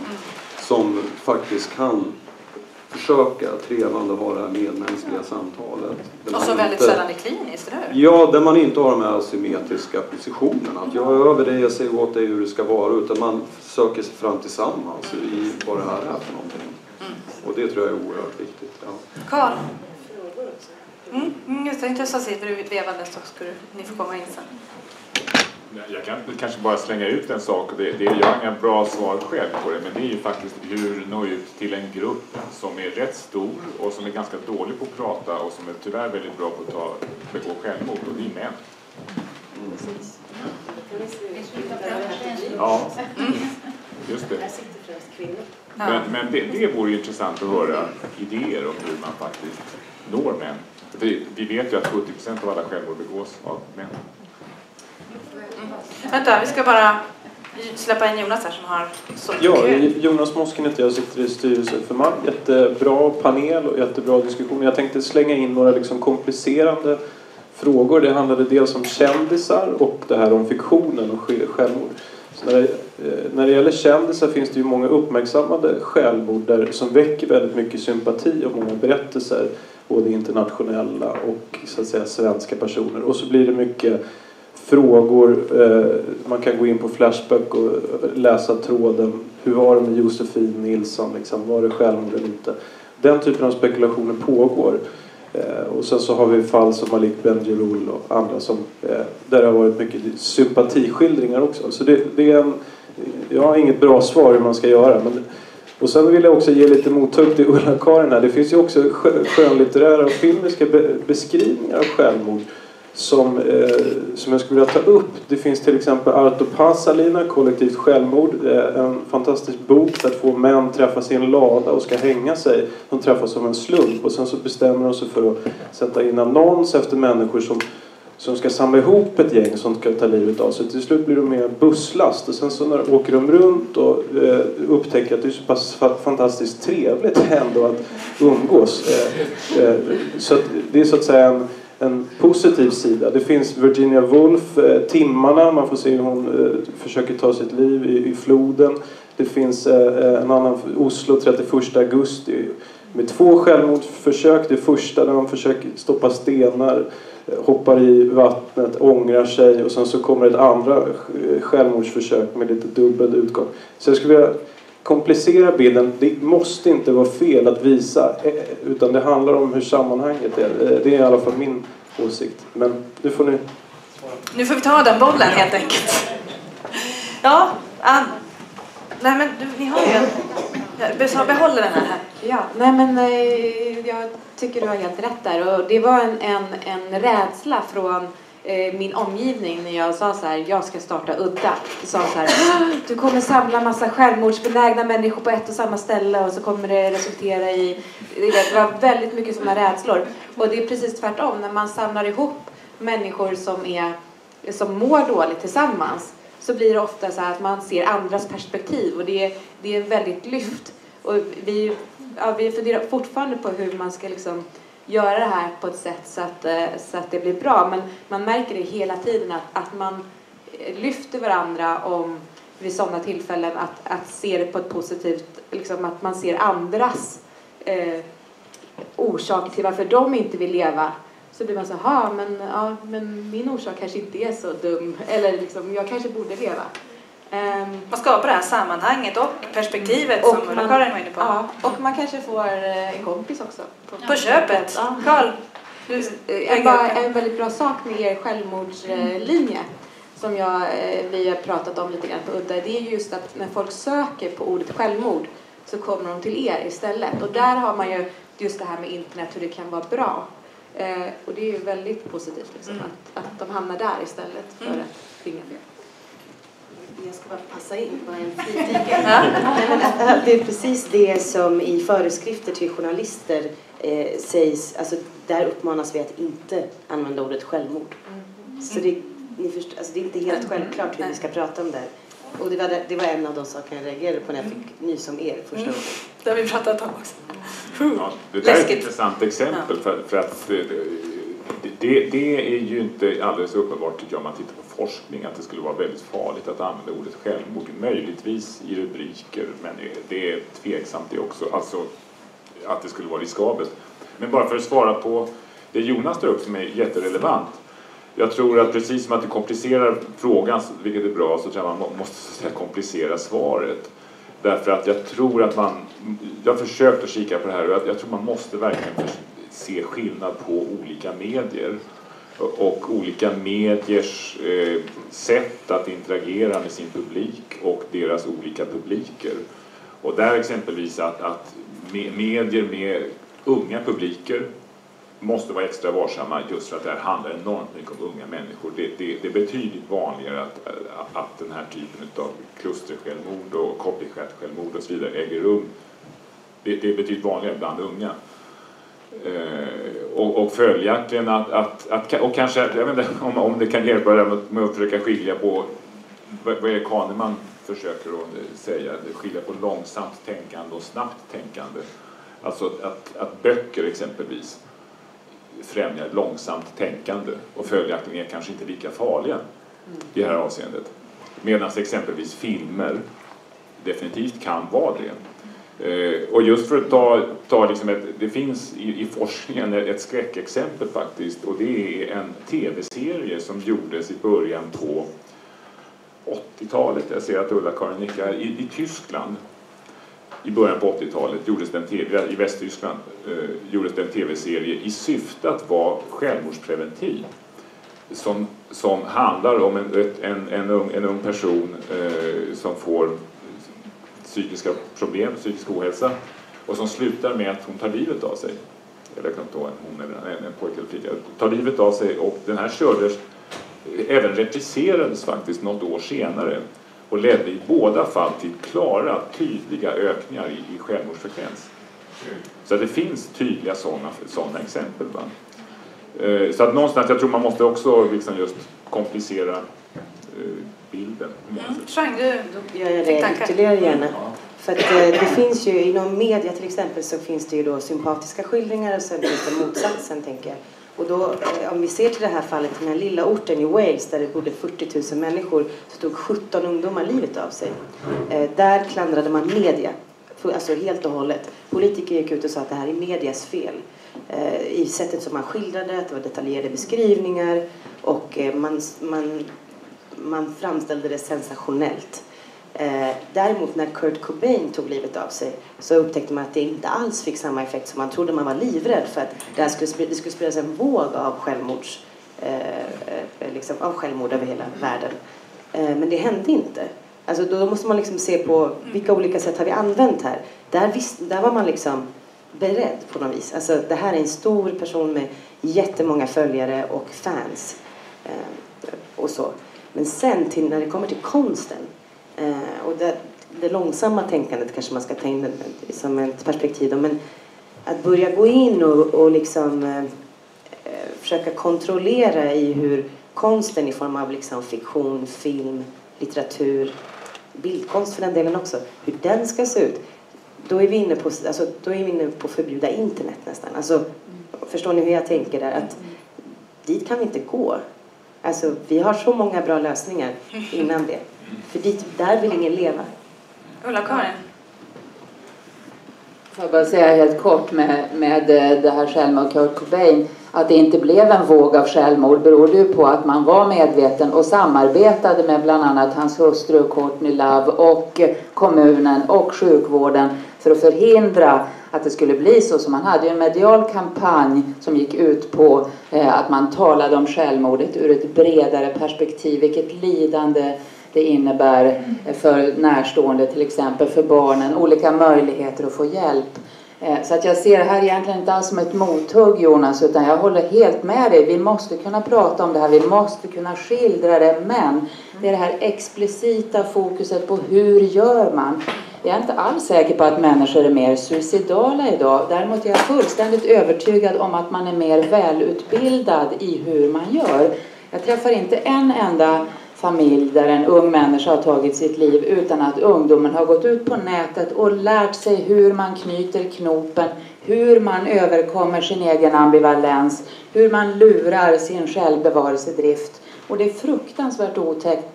som faktiskt kan försöka trevande ha det här medmänskliga samtalet. Och så väldigt inte, sällan är kliniskt, eller hur? Ja, där man inte har de här asymmetriska positionerna. Att jag är över dig, jag säger åt dig hur det ska vara. Utan man söker sig fram tillsammans i vad det här är för någonting. Mm. Och det tror jag är oerhört viktigt. Ja. Mm, mm, just det, intressant. Sitter du vevande så skulle ni få komma in sen. Jag kan kanske bara slänga ut en sak. Det, det, jag har inga bra svar själv på det, men det är ju faktiskt hur nå ut till en grupp som är rätt stor och som är ganska dålig på att prata och som är tyvärr väldigt bra på att ta, begå självmord, och det är män. Ja, just det. Men, men det, det vore intressant att höra idéer om hur man faktiskt når män. Vi, vi vet ju att 70 procent av alla självmord begås av män. Vänta, vi ska bara släppa in Jonas här som har så Ja, Jonas Mosken heter jag sitter i styrelsen för MAG. Jättebra panel och jättebra diskussion. Jag tänkte slänga in några liksom komplicerande frågor. Det handlade dels om kändisar och det här om fiktionen och självmord. Så när, det, eh, när det gäller kändisar finns det ju många uppmärksammade självmord där, som väcker väldigt mycket sympati och många berättelser. Både internationella och så att säga svenska personer. Och så blir det mycket frågor. Eh, man kan gå in på Flashback och läsa tråden. Hur var det med Josefin Nilsson? Liksom? Var det självmord eller inte? Den typen av spekulationer pågår. Eh, och sen så har vi fall som Malik Bendjelloul och andra som, eh, där det har varit mycket sympatiskildringar också. Så det, det är en, jag har inget bra svar hur man ska göra. Men, och sen vill jag också ge lite mothugg till Ulla-Karin här. Det finns ju också skönlitterära och filmiska beskrivningar av självmord som, eh, som jag skulle vilja ta upp. Det finns till exempel Arto Pasalina, Kollektivt självmord. En fantastisk bok där två män träffas i en lada och ska hänga sig. De träffas av en slump och sen så bestämmer de sig för att sätta in annons efter människor som som ska samla ihop ett gäng som ska ta livet av sig. Till slut blir de med en busslast och sen så när, åker de runt och eh, upptäcker att det är så pass fantastiskt trevligt ändå att umgås. Eh, eh, så det är så att säga en, en positiv sida. Det finns Virginia Woolf, eh, Timmarna, man får se hur hon eh, försöker ta sitt liv i, i floden. Det finns eh, en annan, Oslo 31 augusti med två självmordsförsök. Det första där man försöker stoppa stenar, hoppar i vattnet, ångrar sig och sen så kommer ett andra självmordsförsök med lite dubbel utgång. Så jag skulle vilja komplicera bilden. Det måste inte vara fel att visa utan det handlar om hur sammanhanget är. Det är i alla fall min åsikt. Men nu får ni Nu får vi ta den bollen helt enkelt. Ja, Ann. Nej men du, ni har ju en... Jag behåller den här. Ja, nej men eh, jag tycker du har helt rätt där. Och det var en, en, en rädsla från eh, Eh, min omgivning när jag sa så här, jag ska starta Udda. Sa så här, ah, du kommer samla massa självmordsbenägna människor på ett och samma ställe och så kommer det resultera i... Det var väldigt mycket sådana rädslor. Och det är precis tvärtom, när man samlar ihop människor som är som mår dåligt tillsammans så blir det ofta så att man ser andras perspektiv och det är, det är väldigt lyft. Och vi, ja, vi funderar fortfarande på hur man ska liksom göra det här på ett sätt så att, eh, så att det blir bra. Men man märker det hela tiden att, att man eh, lyfter varandra om vid sådana tillfällen att, att se det på ett positivt, liksom att man ser andras eh, orsak till varför de inte vill leva så blir man så här, men, ja, men min orsak kanske inte är så dum. Eller liksom, jag kanske borde leva. Man skapar det här sammanhanget och perspektivet och som Ulla-Karin var inne på. Ja, och man kanske får eh, en kompis också. På, på köpet. Ja. Karl? En, en väldigt bra sak med er självmordslinje som jag, eh, vi har pratat om lite grann på Udda, det är just att när folk söker på ordet självmord så kommer de till er istället. Och där har man ju just det här med internet, hur det kan vara bra. Eh, och det är ju väldigt positivt liksom, mm. att, att de hamnar där istället för mm. att ringa fel. Jag ska bara passa in, bara en Det är precis det som i föreskrifter till journalister eh, sägs, alltså där uppmanas vi att inte använda ordet självmord. Mm. Så det, ni förstår, alltså det är inte helt mm. självklart hur vi ska prata om det. Och det var, det var en av de saker jag reagerade på när jag fick nys om er första mm. gången. Det har vi pratat om också. Ja, det där är ett intressant exempel för, för att det, det, är ju inte alldeles uppenbart tycker jag om man tittar på forskning att det skulle vara väldigt farligt att använda ordet självmord. Möjligtvis i rubriker men det är tveksamt det också, alltså att det skulle vara riskabelt. Men bara för att svara på det Jonas tar upp som är jätterelevant. Jag tror att precis som att det komplicerar frågan, vilket är bra, så tror jag man måste så säga, komplicera svaret. Därför att jag tror att man, jag har försökt att kika på det här och jag, jag tror man måste verkligen se skillnad på olika medier och olika mediers eh, sätt att interagera med sin publik och deras olika publiker. Och där exempelvis att, att medier med unga publiker måste vara extra varsamma just för att det här handlar enormt mycket om unga människor. Det, det, det är betydligt vanligare att, att den här typen av klustersjälvmord och copycat-självmord och så vidare äger rum. Det, det är betydligt vanligare bland unga. Eh, och, och följaktligen att, att, att, och kanske, jag vet inte om, om det kan hjälpa det med, med att försöka skilja på vad, vad är Kahneman försöker att säga, skilja på långsamt tänkande och snabbt tänkande. Alltså att, att böcker exempelvis främjar långsamt tänkande och följaktligen är kanske inte lika farliga i det här avseendet. Medan exempelvis filmer definitivt kan vara det. Eh, och just för att ta, ta liksom ett, det finns i, i forskningen ett skräckexempel faktiskt och det är en tv-serie som gjordes i början på 80-talet, jag ser att Ulla-Karin nickar, i, i Tyskland i början på 80-talet gjordes den TV, i Västtyskland eh, gjordes det en tv-serie i syfte att vara självmordspreventiv som, som handlar om en, en, en, ung, en ung person eh, som får psykiska problem, psykisk ohälsa och som slutar med att hon tar livet av sig. Eller jag kan inte en hon eller en, en pojke eller flicka. Tar livet av sig och den här kördes, eh, även repriserades faktiskt något år senare och ledde i båda fall till klara, tydliga ökningar i, i självmordsfrekvens. Så det finns tydliga sådana, sådana exempel. Va? Eh, så att någonstans, jag tror man måste också liksom just komplicera eh, bilden. Mm. du, du gör jag det ytterligare gärna. Ja. För att eh, det finns ju inom media till exempel så finns det ju då sympatiska skildringar och sen finns det motsatsen tänker jag. Och då, eh, om vi ser till det här fallet, den här lilla orten i Wales där det bodde 40 000 människor så tog 17 ungdomar livet av sig. Eh, där klandrade man media, alltså helt och hållet. Politiker gick ut och sa att det här är medias fel. I sättet som man skildrade, att det var detaljerade beskrivningar och man, man, man framställde det sensationellt. Eh, däremot när Kurt Cobain tog livet av sig så upptäckte man att det inte alls fick samma effekt som man trodde. Man var livrädd för att det, skulle, det skulle spridas en våg av, självmords, eh, eh, liksom, av självmord över hela världen. Eh, men det hände inte. Alltså, då måste man liksom se på vilka olika sätt har vi använt här. Där, visst, där var man liksom beredd på något vis. Alltså, det här är en stor person med jättemånga följare och fans. Eh, och så. Men sen till, när det kommer till konsten Eh, och det, det, långsamma tänkandet kanske man ska ta in som ett perspektiv. Då, men att börja gå in och, och liksom, eh, eh, försöka kontrollera i hur konsten i form av liksom fiktion, film, litteratur, bildkonst för den delen också, hur den ska se ut. Då är vi inne på, alltså, då är vi inne på att förbjuda internet nästan. Alltså, förstår ni hur jag tänker där? Att dit kan vi inte gå. Alltså, vi har så många bra lösningar innan det. För dit, där vill ingen leva. Ulla-Karin? Får jag bara säga helt kort med, med eh, det här självmord Kurt Cobain. Att det inte blev en våg av självmord berodde ju på att man var medveten och samarbetade med bland annat hans hustru Courtney Love och kommunen och sjukvården för att förhindra att det skulle bli så. Så man hade ju en medial kampanj som gick ut på eh, att man talade om självmordet ur ett bredare perspektiv. Vilket lidande det innebär eh, för närstående, till exempel för barnen, olika möjligheter att få hjälp. Eh, så att jag ser det här egentligen inte alls som ett mothugg Jonas, utan jag håller helt med dig. Vi måste kunna prata om det här, vi måste kunna skildra det, men det är det här explicita fokuset på hur gör man? Jag är inte alls säker på att människor är mer suicidala idag. Däremot är jag fullständigt övertygad om att man är mer välutbildad i hur man gör. Jag träffar inte en enda familj där en ung människa har tagit sitt liv utan att ungdomen har gått ut på nätet och lärt sig hur man knyter knopen, hur man överkommer sin egen ambivalens, hur man lurar sin självbevarelsedrift. Och det är fruktansvärt otäckt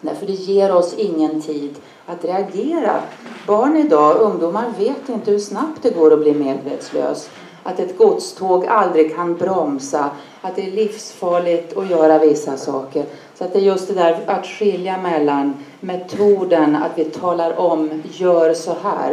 därför det ger oss ingen tid att reagera. Barn idag, ungdomar, vet inte hur snabbt det går att bli medvetslös. Att ett godståg aldrig kan bromsa, att det är livsfarligt att göra vissa saker. Så att det är just det där att skilja mellan metoden att vi talar om, gör så här.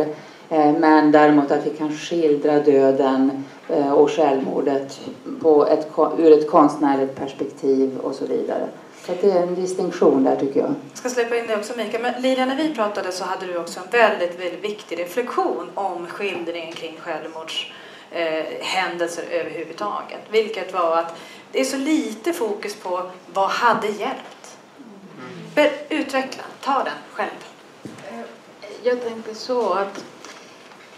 Eh, men däremot att vi kan skildra döden eh, och självmordet på ett, ur ett konstnärligt perspektiv och så vidare. Så det är en distinktion där tycker jag. Jag ska släppa in det också Mikael. Men Lidia, när vi pratade så hade du också en väldigt, väldigt viktig reflektion om skildringen kring självmordshändelser eh, överhuvudtaget. Vilket var att det är så lite fokus på vad hade hjälpt. Ber, utveckla, ta den själv. Jag tänkte så att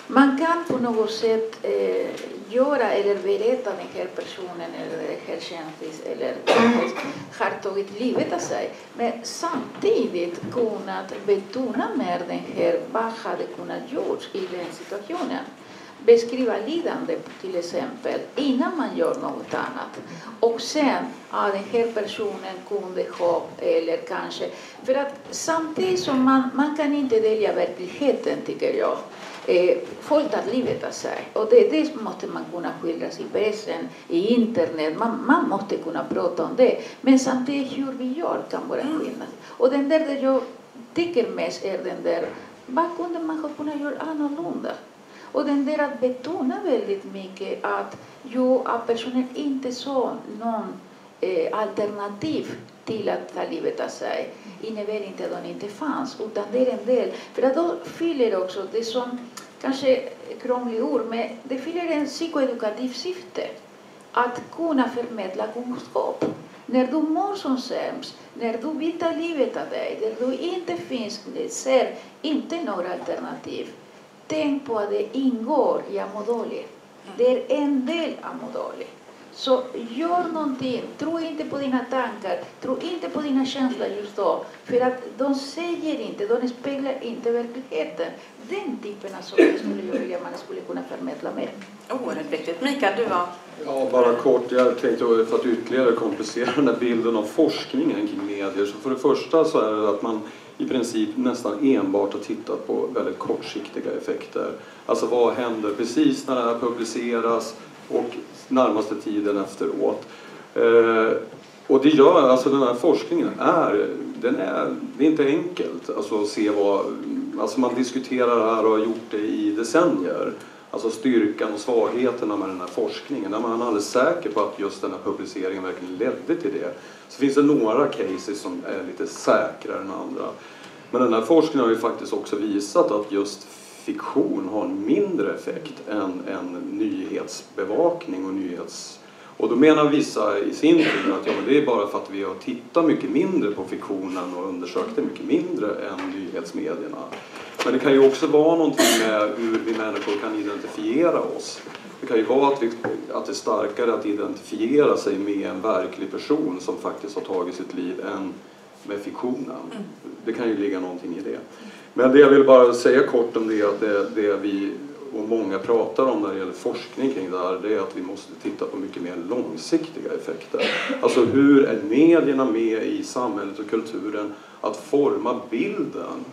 man kan på något sätt eh, göra eller berätta den här personen eller den här kändis eller har tagit livet av sig. Men samtidigt kunnat betona mer den här, vad hade kunnat gjorts i den situationen beskriva lidande till exempel innan man gör något annat. Och sen, ja den här personen kunde ha, eller kanske, för att samtidigt som man, man kan inte dölja verkligheten tycker jag. Eh, folk tar livet av sig och det, det måste man kunna skildra i pressen, i internet, man, man måste kunna prata om det. Men samtidigt hur vi gör kan vara skillnad. Och den där det jag tycker mest är den där, vad kunde man ha kunnat göra annorlunda? Och den där att betona väldigt mycket att jo, att personen inte såg någon eh, alternativ till att ta livet av sig innebär inte att de inte fanns, utan det är en del. För att då fyller också det som, kanske krångligt ord, men det fyller en psykoedukativ syfte. Att kunna förmedla kunskap. När du mår som sämst, när du vill ta livet av dig, när du inte finns, ser inte några alternativ, Tänk på att det ingår i att må dåligt. Det är en del av må dåligt. Så gör någonting. Tro inte på dina tankar. Tro inte på dina känslor just då. För att de säger inte, de speglar inte verkligheten. Den typen av saker skulle jag vilja man skulle kunna förmedla mer. Oerhört viktigt. Mikael, du var... Ja, bara kort. Jag tänkte för att ytterligare komplicera den här bilden av forskningen kring medier. Så för det första så är det att man i princip nästan enbart har tittat på väldigt kortsiktiga effekter. Alltså vad händer precis när det här publiceras och närmaste tiden efteråt. Eh, och det gör, alltså den här forskningen är, den är, det är inte enkelt alltså att se vad, alltså man diskuterar det här och har gjort det i decennier. Alltså styrkan och svagheterna med den här forskningen. När man är alldeles säker på att just den här publiceringen verkligen ledde till det. Så finns det några cases som är lite säkrare än andra. Men den här forskningen har ju faktiskt också visat att just fiktion har en mindre effekt än, än nyhetsbevakning och nyhets... Och då menar vissa i sin tur att ja, men det är bara för att vi har tittat mycket mindre på fiktionen och undersökt det mycket mindre än nyhetsmedierna. Men det kan ju också vara någonting med hur vi människor kan identifiera oss. Det kan ju vara att, vi, att det är starkare att identifiera sig med en verklig person som faktiskt har tagit sitt liv än med fiktionen. Mm. Det kan ju ligga någonting i det. Men det jag vill bara säga kort om det är att det, det vi och många pratar om när det gäller forskning kring det här, det är att vi måste titta på mycket mer långsiktiga effekter. Alltså hur är medierna med i samhället och kulturen att forma bilden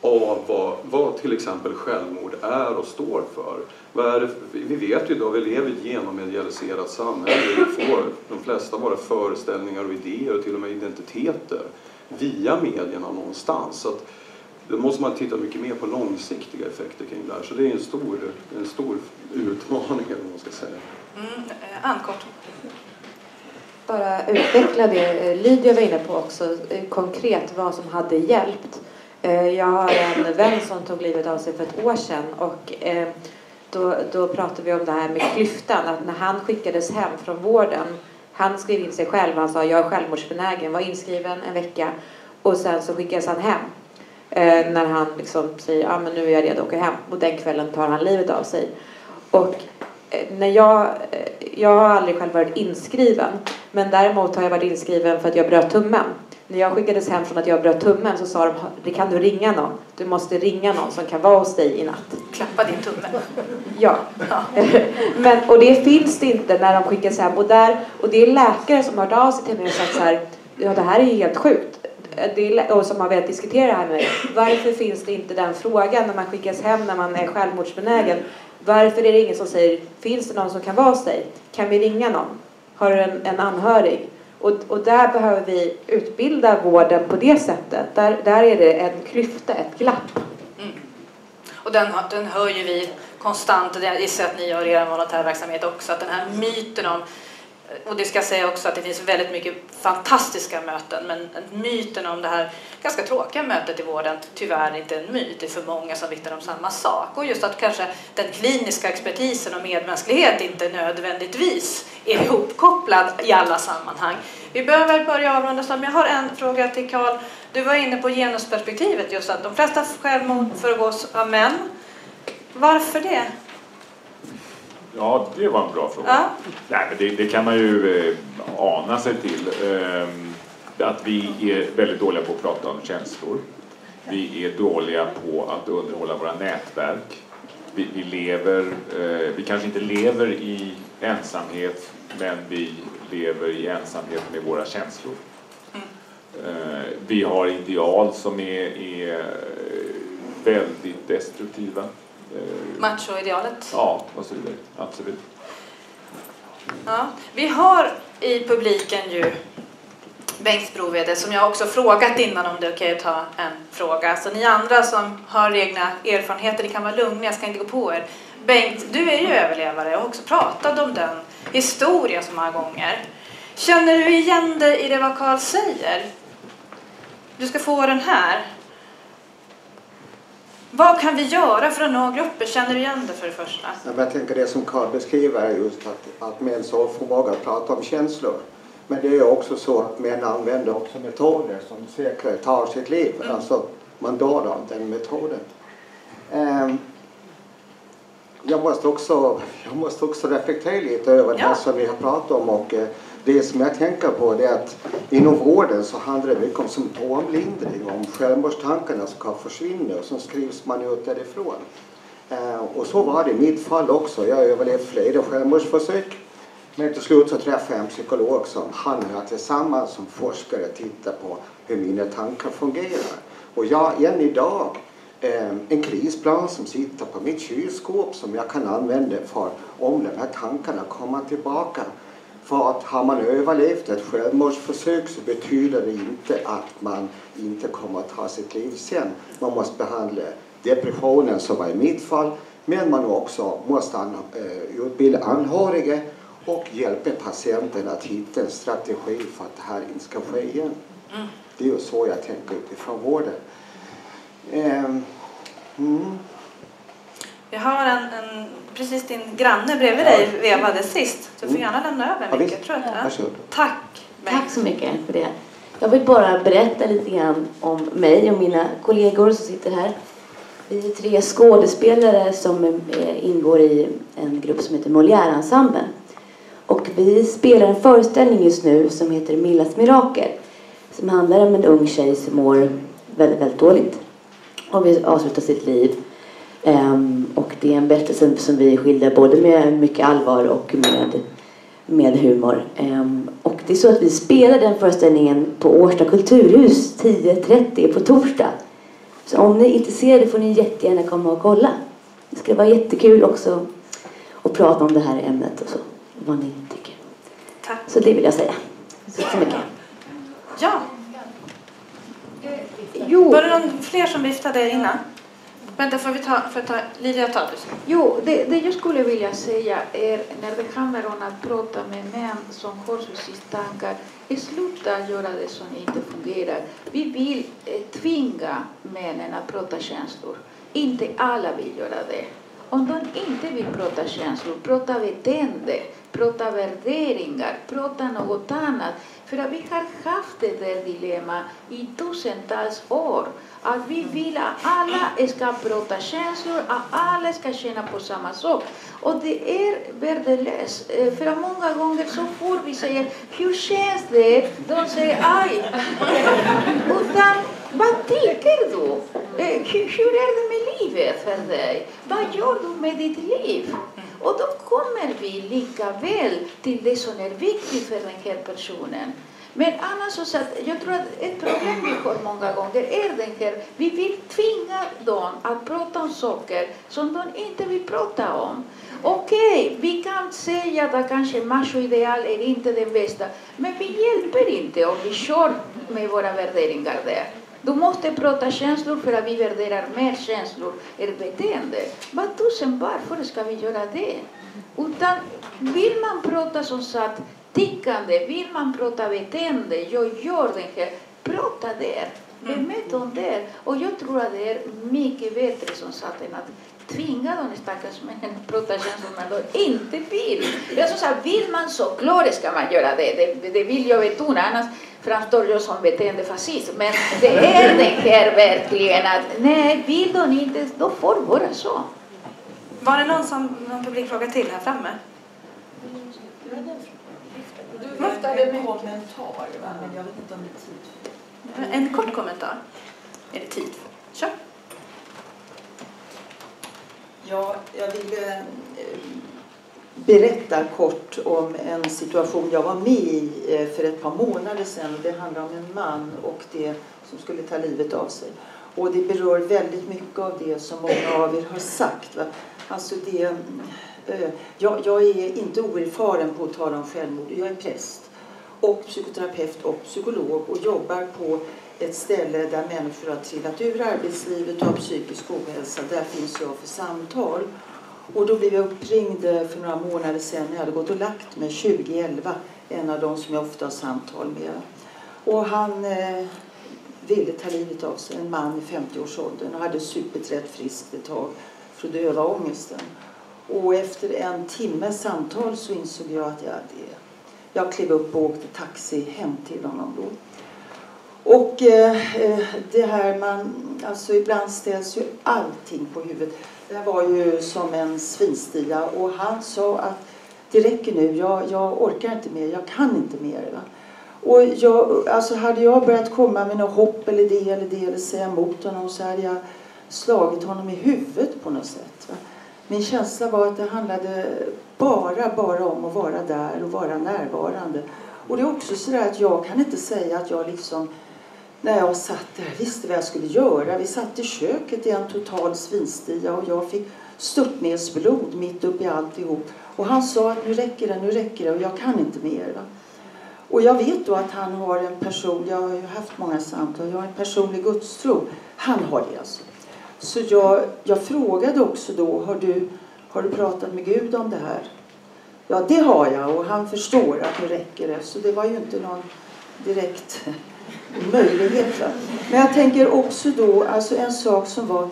av vad, vad till exempel självmord är och står för. Vad är det, vi vet ju idag, vi lever i ett genommedialiserat samhälle. Vi får de flesta våra föreställningar och idéer och till och med identiteter via medierna någonstans. Så att, då måste man titta mycket mer på långsiktiga effekter kring det här. Så det är en stor, en stor utmaning, eller vad man ska säga. Mm, eh, Ann, kort. Bara utveckla det eh, Lydia var inne på också, eh, konkret vad som hade hjälpt. Jag har en vän som tog livet av sig för ett år sedan och då, då pratade vi om det här med klyftan, att när han skickades hem från vården, han skrev in sig själv, han sa jag är självmordsbenägen, var inskriven en vecka och sen så skickades han hem Eh, när han liksom säger ah, men nu är jag redo att åka hem och den kvällen tar han livet av sig. Och eh, när jag, eh, jag har aldrig själv varit inskriven men däremot har jag varit inskriven för att jag bröt tummen. När jag skickades hem från att jag bröt tummen så sa de det kan du ringa någon. Du måste ringa någon som kan vara hos dig i natt. Klappa din tumme. Ja. ja. men, och det finns det inte när de skickas hem. Och, där, och det är läkare som har hört av sig till mig och sagt så här ja det här är ju helt sjukt och som har velat diskutera det här med mig. Varför finns det inte den frågan när man skickas hem när man är självmordsbenägen? Varför är det ingen som säger, finns det någon som kan vara hos dig? Kan vi ringa någon? Har du en, en anhörig? Och, och där behöver vi utbilda vården på det sättet. Där, där är det en klyfta, ett glapp. Mm. Och den, den hör ju vi konstant, och det gissar att ni gör i er volontärverksamhet också, att den här myten om Eh, och det ska jag säga också att det finns väldigt mycket fantastiska möten men myten om det här ganska tråkiga mötet i vården tyvärr inte en myt. Det är för många som vittnar om samma sak. Och just att kanske den kliniska expertisen och medmänsklighet inte nödvändigtvis är ihopkopplad i alla sammanhang. Vi behöver börja avrunda men jag har en fråga till Karl. Du var inne på genusperspektivet, just att de flesta självmord föregås av män. Varför det? Ja, det var en bra fråga. Ja. Nej, men det, det, kan man ju eh, ana sig till. Eh, att vi är väldigt dåliga på att prata om känslor. Vi är dåliga på att underhålla våra nätverk. Vi, vi lever, eh, vi kanske inte lever i ensamhet, men vi lever i ensamhet med våra känslor. Mm. Vi har ideal som är, är väldigt destruktiva. Eh, Machoidealet? Ja, och så vidare. Absolut. Ja. Vi har i publiken ju Bengt Brovede som jag också frågat innan om det är okej att ta en fråga. Så ni andra som har egna erfarenheter, ni kan vara lugna, jag ska inte gå på er. Bengt, du är ju överlevare och har också pratat om den historien så många gånger. Känner du igen dig i det vad Karl säger? Du ska få den här. Vad kan vi göra för att nå grupper? Känner du igen det för det första? Jag tänker det som Karl beskriver är just att, att mäns oförmåga att prata om känslor. Men det är också så att män använder också metoder som säkert tar sitt liv. Mm. Alltså man dör av den metoden. Um, jag måste, också, jag måste också reflektera lite över ja. det som vi har pratat om och uh, det som jag tänker på är att inom vården så handlar det mycket om symptomlindring, om självmordstankarna som kan försvinna och så skrivs man ut därifrån. Eh, och så var det i mitt fall också. Jag har överlevt flera självmordsförsök. Men till slut så träffade jag en psykolog som han och jag tillsammans som forskare tittar på hur mina tankar fungerar. Och jag än idag eh, en krisplan som sitter på mitt kylskåp som jag kan använda för om de här tankarna kommer tillbaka för att har man överlevt ett självmordsförsök så betyder det inte att man inte kommer att ta sitt liv sen. Man måste behandla depressionen som var i mitt fall men man också måste an, uh, utbilda anhöriga och hjälpa patienten att hitta en strategi för att det här inte ska ske igen. Mm. Det är ju så jag tänker utifrån vården. Um, mm. Vi har en, en, precis din granne bredvid dig vevade sist. Du får gärna lämna över mycket. Tror jag. Ja. Tack. Tack så mycket för det. Jag vill bara berätta lite grann om mig och mina kollegor som sitter här. Vi är tre skådespelare som ingår i en grupp som heter Molière-ensemblen. Och vi spelar en föreställning just nu som heter Millas mirakel. Som handlar om en ung tjej som mår väldigt, väldigt dåligt. Och vill avsluta sitt liv. Um, och det är en berättelse som vi skildrar både med mycket allvar och med, med humor. Um, och det är så att vi spelar den föreställningen på Årsta kulturhus 10.30 på torsdag. Så om ni är intresserade får ni jättegärna komma och kolla. Det ska vara jättekul också att prata om det här ämnet och så. Vad ni tycker. Tack. Så det vill jag säga. Tack så mycket. Ja. Jo, Var det någon fler som viftade innan? Vänta, får vi ta, får jag ta Livia ta du. jo det, det jag skulle vilja säga är när det handlar om att prata med män som har suicidtankar, sluta göra det som inte fungerar. Vi vill eh, tvinga männen att prata känslor. Inte alla vill göra det. Om de inte vill prata känslor, prata beteende, prata värderingar, prata något annat. För att vi har haft det där dilemma i tusentals år. Att vi vill att alla ska prata känslor, att alla ska känna på samma sak. Och det är värdelöst. Eh, för att många gånger så får vi säga, hur känns det? De säger, aj. Utan, vad tycker du? Eh, hur är det med livet för dig? Vad gör du med ditt liv? Och då kommer vi lika väl till det som är viktigt för den här personen. Men annars så att jag tror att ett problem vi har många gånger är den här, vi vill tvinga dem att prata om saker som de inte vill prata om. Okej, vi kan säga att kanske machoideal är inte det bästa, men vi hjälper inte om vi kör med våra värderingar där. Du måste prata känslor för att vi värderar mer känslor än beteende. Vad tusen, varför ska vi göra det? Utan vill man prata som sagt tyckande, vill man prata beteende, jag gör det här, prata där. Bemöt dem där. Och jag tror att det är mycket bättre som sagt än att tvinga de stackars männen att prata känslor när de inte vill. Jag som sagt, vill man så klart ska man göra det. det. Det vill jag betona, annars framstår jag som beteendefascist. Men det är det här verkligen att nej, vill de inte, då får det vara så. Var det någon, som, någon publikfråga till här framme? Du viftade med kommentar, men jag vet inte om det är tid. En kort kommentar. Är det tid? Kör. Ja, jag ville eh, berätta kort om en situation jag var med i eh, för ett par månader sedan. Det handlar om en man och det som skulle ta livet av sig. Och det berör väldigt mycket av det som många av er har sagt. Va? Alltså det, eh, jag, jag är inte oerfaren på att tala om självmord. Jag är präst och psykoterapeut och psykolog och jobbar på ett ställe där människor har trillat ur arbetslivet och har psykisk ohälsa. Där finns jag för samtal. Och då blev jag uppringd eh, för några månader sedan. Jag hade gått och lagt mig 2011. En av de som jag ofta har samtal med. Och han eh, ville ta livet av sig. En man i 50-årsåldern och hade supit rätt friskt ett tag för att döva ångesten. Och efter en timmes samtal så insåg jag att jag, hade... jag klev upp och åkte taxi hem till honom då. Och eh, eh, det här man, alltså ibland ställs ju allting på huvudet. Det här var ju som en svinstia och han sa att det räcker nu, jag, jag orkar inte mer, jag kan inte mer. Va? Och jag, alltså hade jag börjat komma med något hopp eller det eller det eller säga emot honom så hade jag slagit honom i huvudet på något sätt. Va? Min känsla var att det handlade bara, bara om att vara där och vara närvarande. Och det är också sådär att jag kan inte säga att jag liksom när jag satt där visste vad jag skulle göra. Vi satt i köket i en total svinstia och jag fick störtnedsblod mitt uppe i alltihop. Och han sa att nu räcker det, nu räcker det och jag kan inte mer. Va? Och jag vet då att han har en person, jag har ju haft många samtal, jag har en personlig gudstro. Han har det alltså. Så jag, jag frågade också då, har du, har du pratat med Gud om det här? Ja, det har jag och han förstår att nu räcker det. Så det var ju inte någon direkt möjlighet. Va? Men jag tänker också då, alltså en sak som var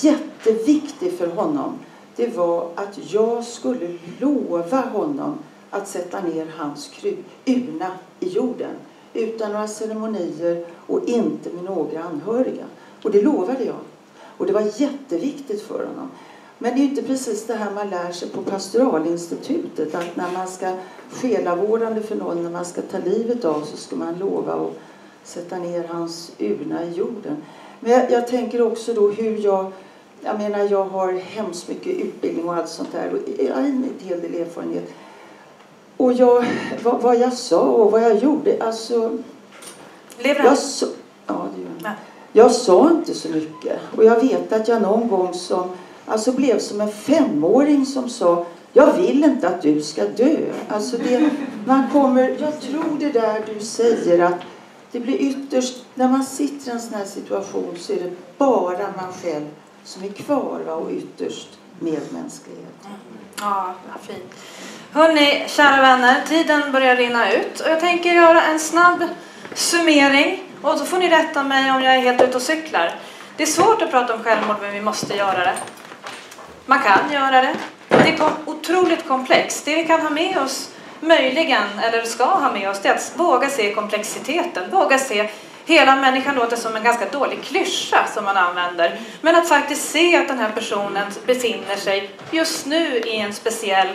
jätteviktig för honom. Det var att jag skulle lova honom att sätta ner hans urna i jorden. Utan några ceremonier och inte med några anhöriga. Och det lovade jag. Och det var jätteviktigt för honom. Men det är inte precis det här man lär sig på pastoralinstitutet. Att när man ska själavårdande för någon, när man ska ta livet av så ska man lova att sätta ner hans urna i jorden. Men jag, jag tänker också då hur jag jag menar, jag har hemskt mycket utbildning och allt sånt där. Och jag har en hel del erfarenhet. Och jag, vad, vad jag sa och vad jag gjorde, alltså... Lever jag, så, ja, det gör jag. jag sa inte så mycket. Och jag vet att jag någon gång som, alltså blev som en femåring som sa jag vill inte att du ska dö. Alltså det, man kommer, jag tror det där du säger att det blir ytterst, när man sitter i en sån här situation så är det bara man själv som är kvar va? och ytterst medmänsklighet. Ja, vad fint. Hörni, kära vänner, tiden börjar rinna ut och jag tänker göra en snabb summering och så får ni rätta mig om jag är helt ute och cyklar. Det är svårt att prata om självmord men vi måste göra det. Man kan göra det. Det är otroligt komplext. Det vi kan ha med oss möjligen, eller ska ha med oss, det är att våga se komplexiteten, våga se Hela människan låter som en ganska dålig klyscha som man använder. Men att faktiskt se att den här personen befinner sig just nu i en speciell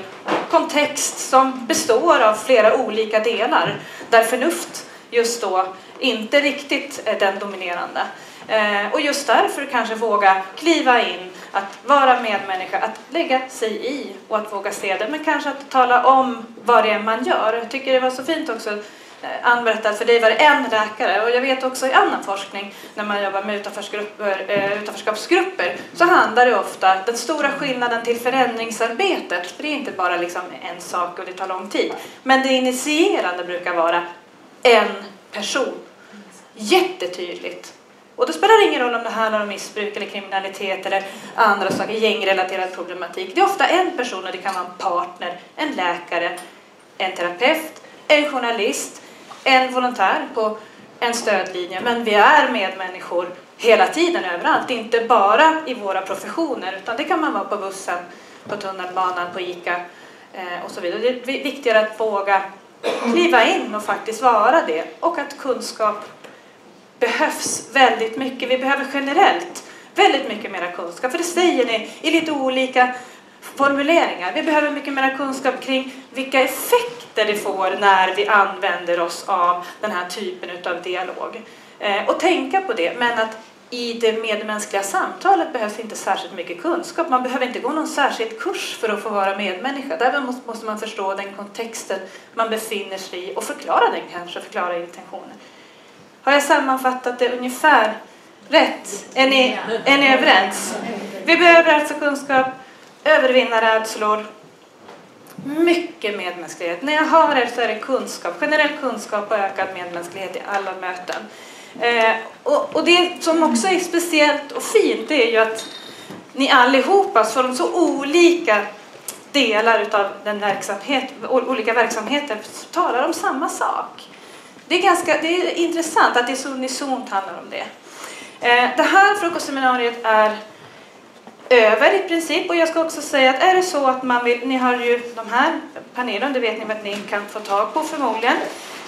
kontext som består av flera olika delar. Där förnuft just då inte riktigt är den dominerande. Eh, och just därför kanske våga kliva in, att vara medmänniska, att lägga sig i och att våga se det. Men kanske att tala om vad det är man gör. Jag tycker det var så fint också eh, Ann berättade att för dig var det en läkare och jag vet också i annan forskning när man jobbar med utanförskapsgrupper, eh, utanförskapsgrupper så handlar det ofta, den stora skillnaden till förändringsarbetet, för det är inte bara liksom en sak och det tar lång tid, men det initierande brukar vara en person. Jättetydligt. Och då spelar det ingen roll om det handlar om missbruk eller kriminalitet eller andra saker, gängrelaterad problematik. Det är ofta en person och det kan vara en partner, en läkare, en terapeut, en journalist, en volontär på en stödlinje, men vi är medmänniskor hela tiden överallt, inte bara i våra professioner, utan det kan man vara på bussen, på tunnelbanan, på ICA eh, och så vidare. Det är viktigare att våga kliva in och faktiskt vara det och att kunskap behövs väldigt mycket. Vi behöver generellt väldigt mycket mer kunskap, för det säger ni i lite olika formuleringar. Vi behöver mycket mer kunskap kring vilka effekter det får när vi använder oss av den här typen av dialog. Eh, och tänka på det, men att i det medmänskliga samtalet behövs inte särskilt mycket kunskap. Man behöver inte gå någon särskild kurs för att få vara medmänniska. Där måste man förstå den kontexten man befinner sig i och förklara den kanske, förklara intentionen. Har jag sammanfattat det ungefär rätt? Är ni, är ni överens? Vi behöver alltså kunskap övervinna rädslor, mycket medmänsklighet. När jag hör er så är det kunskap, generell kunskap och ökad medmänsklighet i alla möten. Eh, och, och, det som också är speciellt och fint det är ju att ni allihopa från så olika delar utav den verksamhet, olika verksamheter talar om samma sak. Det är, ganska, det är intressant att det är så unisont handlar om det. Eh, det här frukostseminariet är över i princip. Och jag ska också säga att är det så att man vill, ni har ju de här panelerna, det vet ni vad ni kan få tag på förmodligen.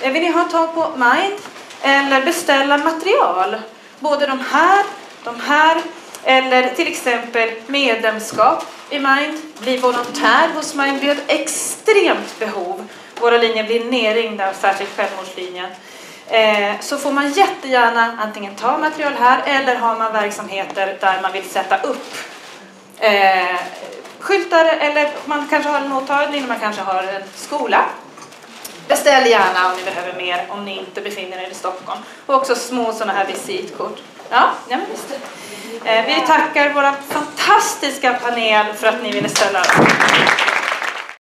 Eh, vill ni ha tag på Mind eller beställa material, både de här, de här eller till exempel medlemskap i Mind, bli volontär hos Mind. Vi har ett extremt behov. Våra linjer blir nerringda, särskilt självmordslinjen. Eh, så får man jättegärna antingen ta material här eller har man verksamheter där man vill sätta upp eh, skyltar eller man kanske har en mottagning, man kanske har en skola. Beställ gärna om ni behöver mer om ni inte befinner er i Stockholm. Och också små sådana här visitkort. Ja, ja men visst. Eh, vi tackar våra fantastiska panel för att ni ville ställa upp.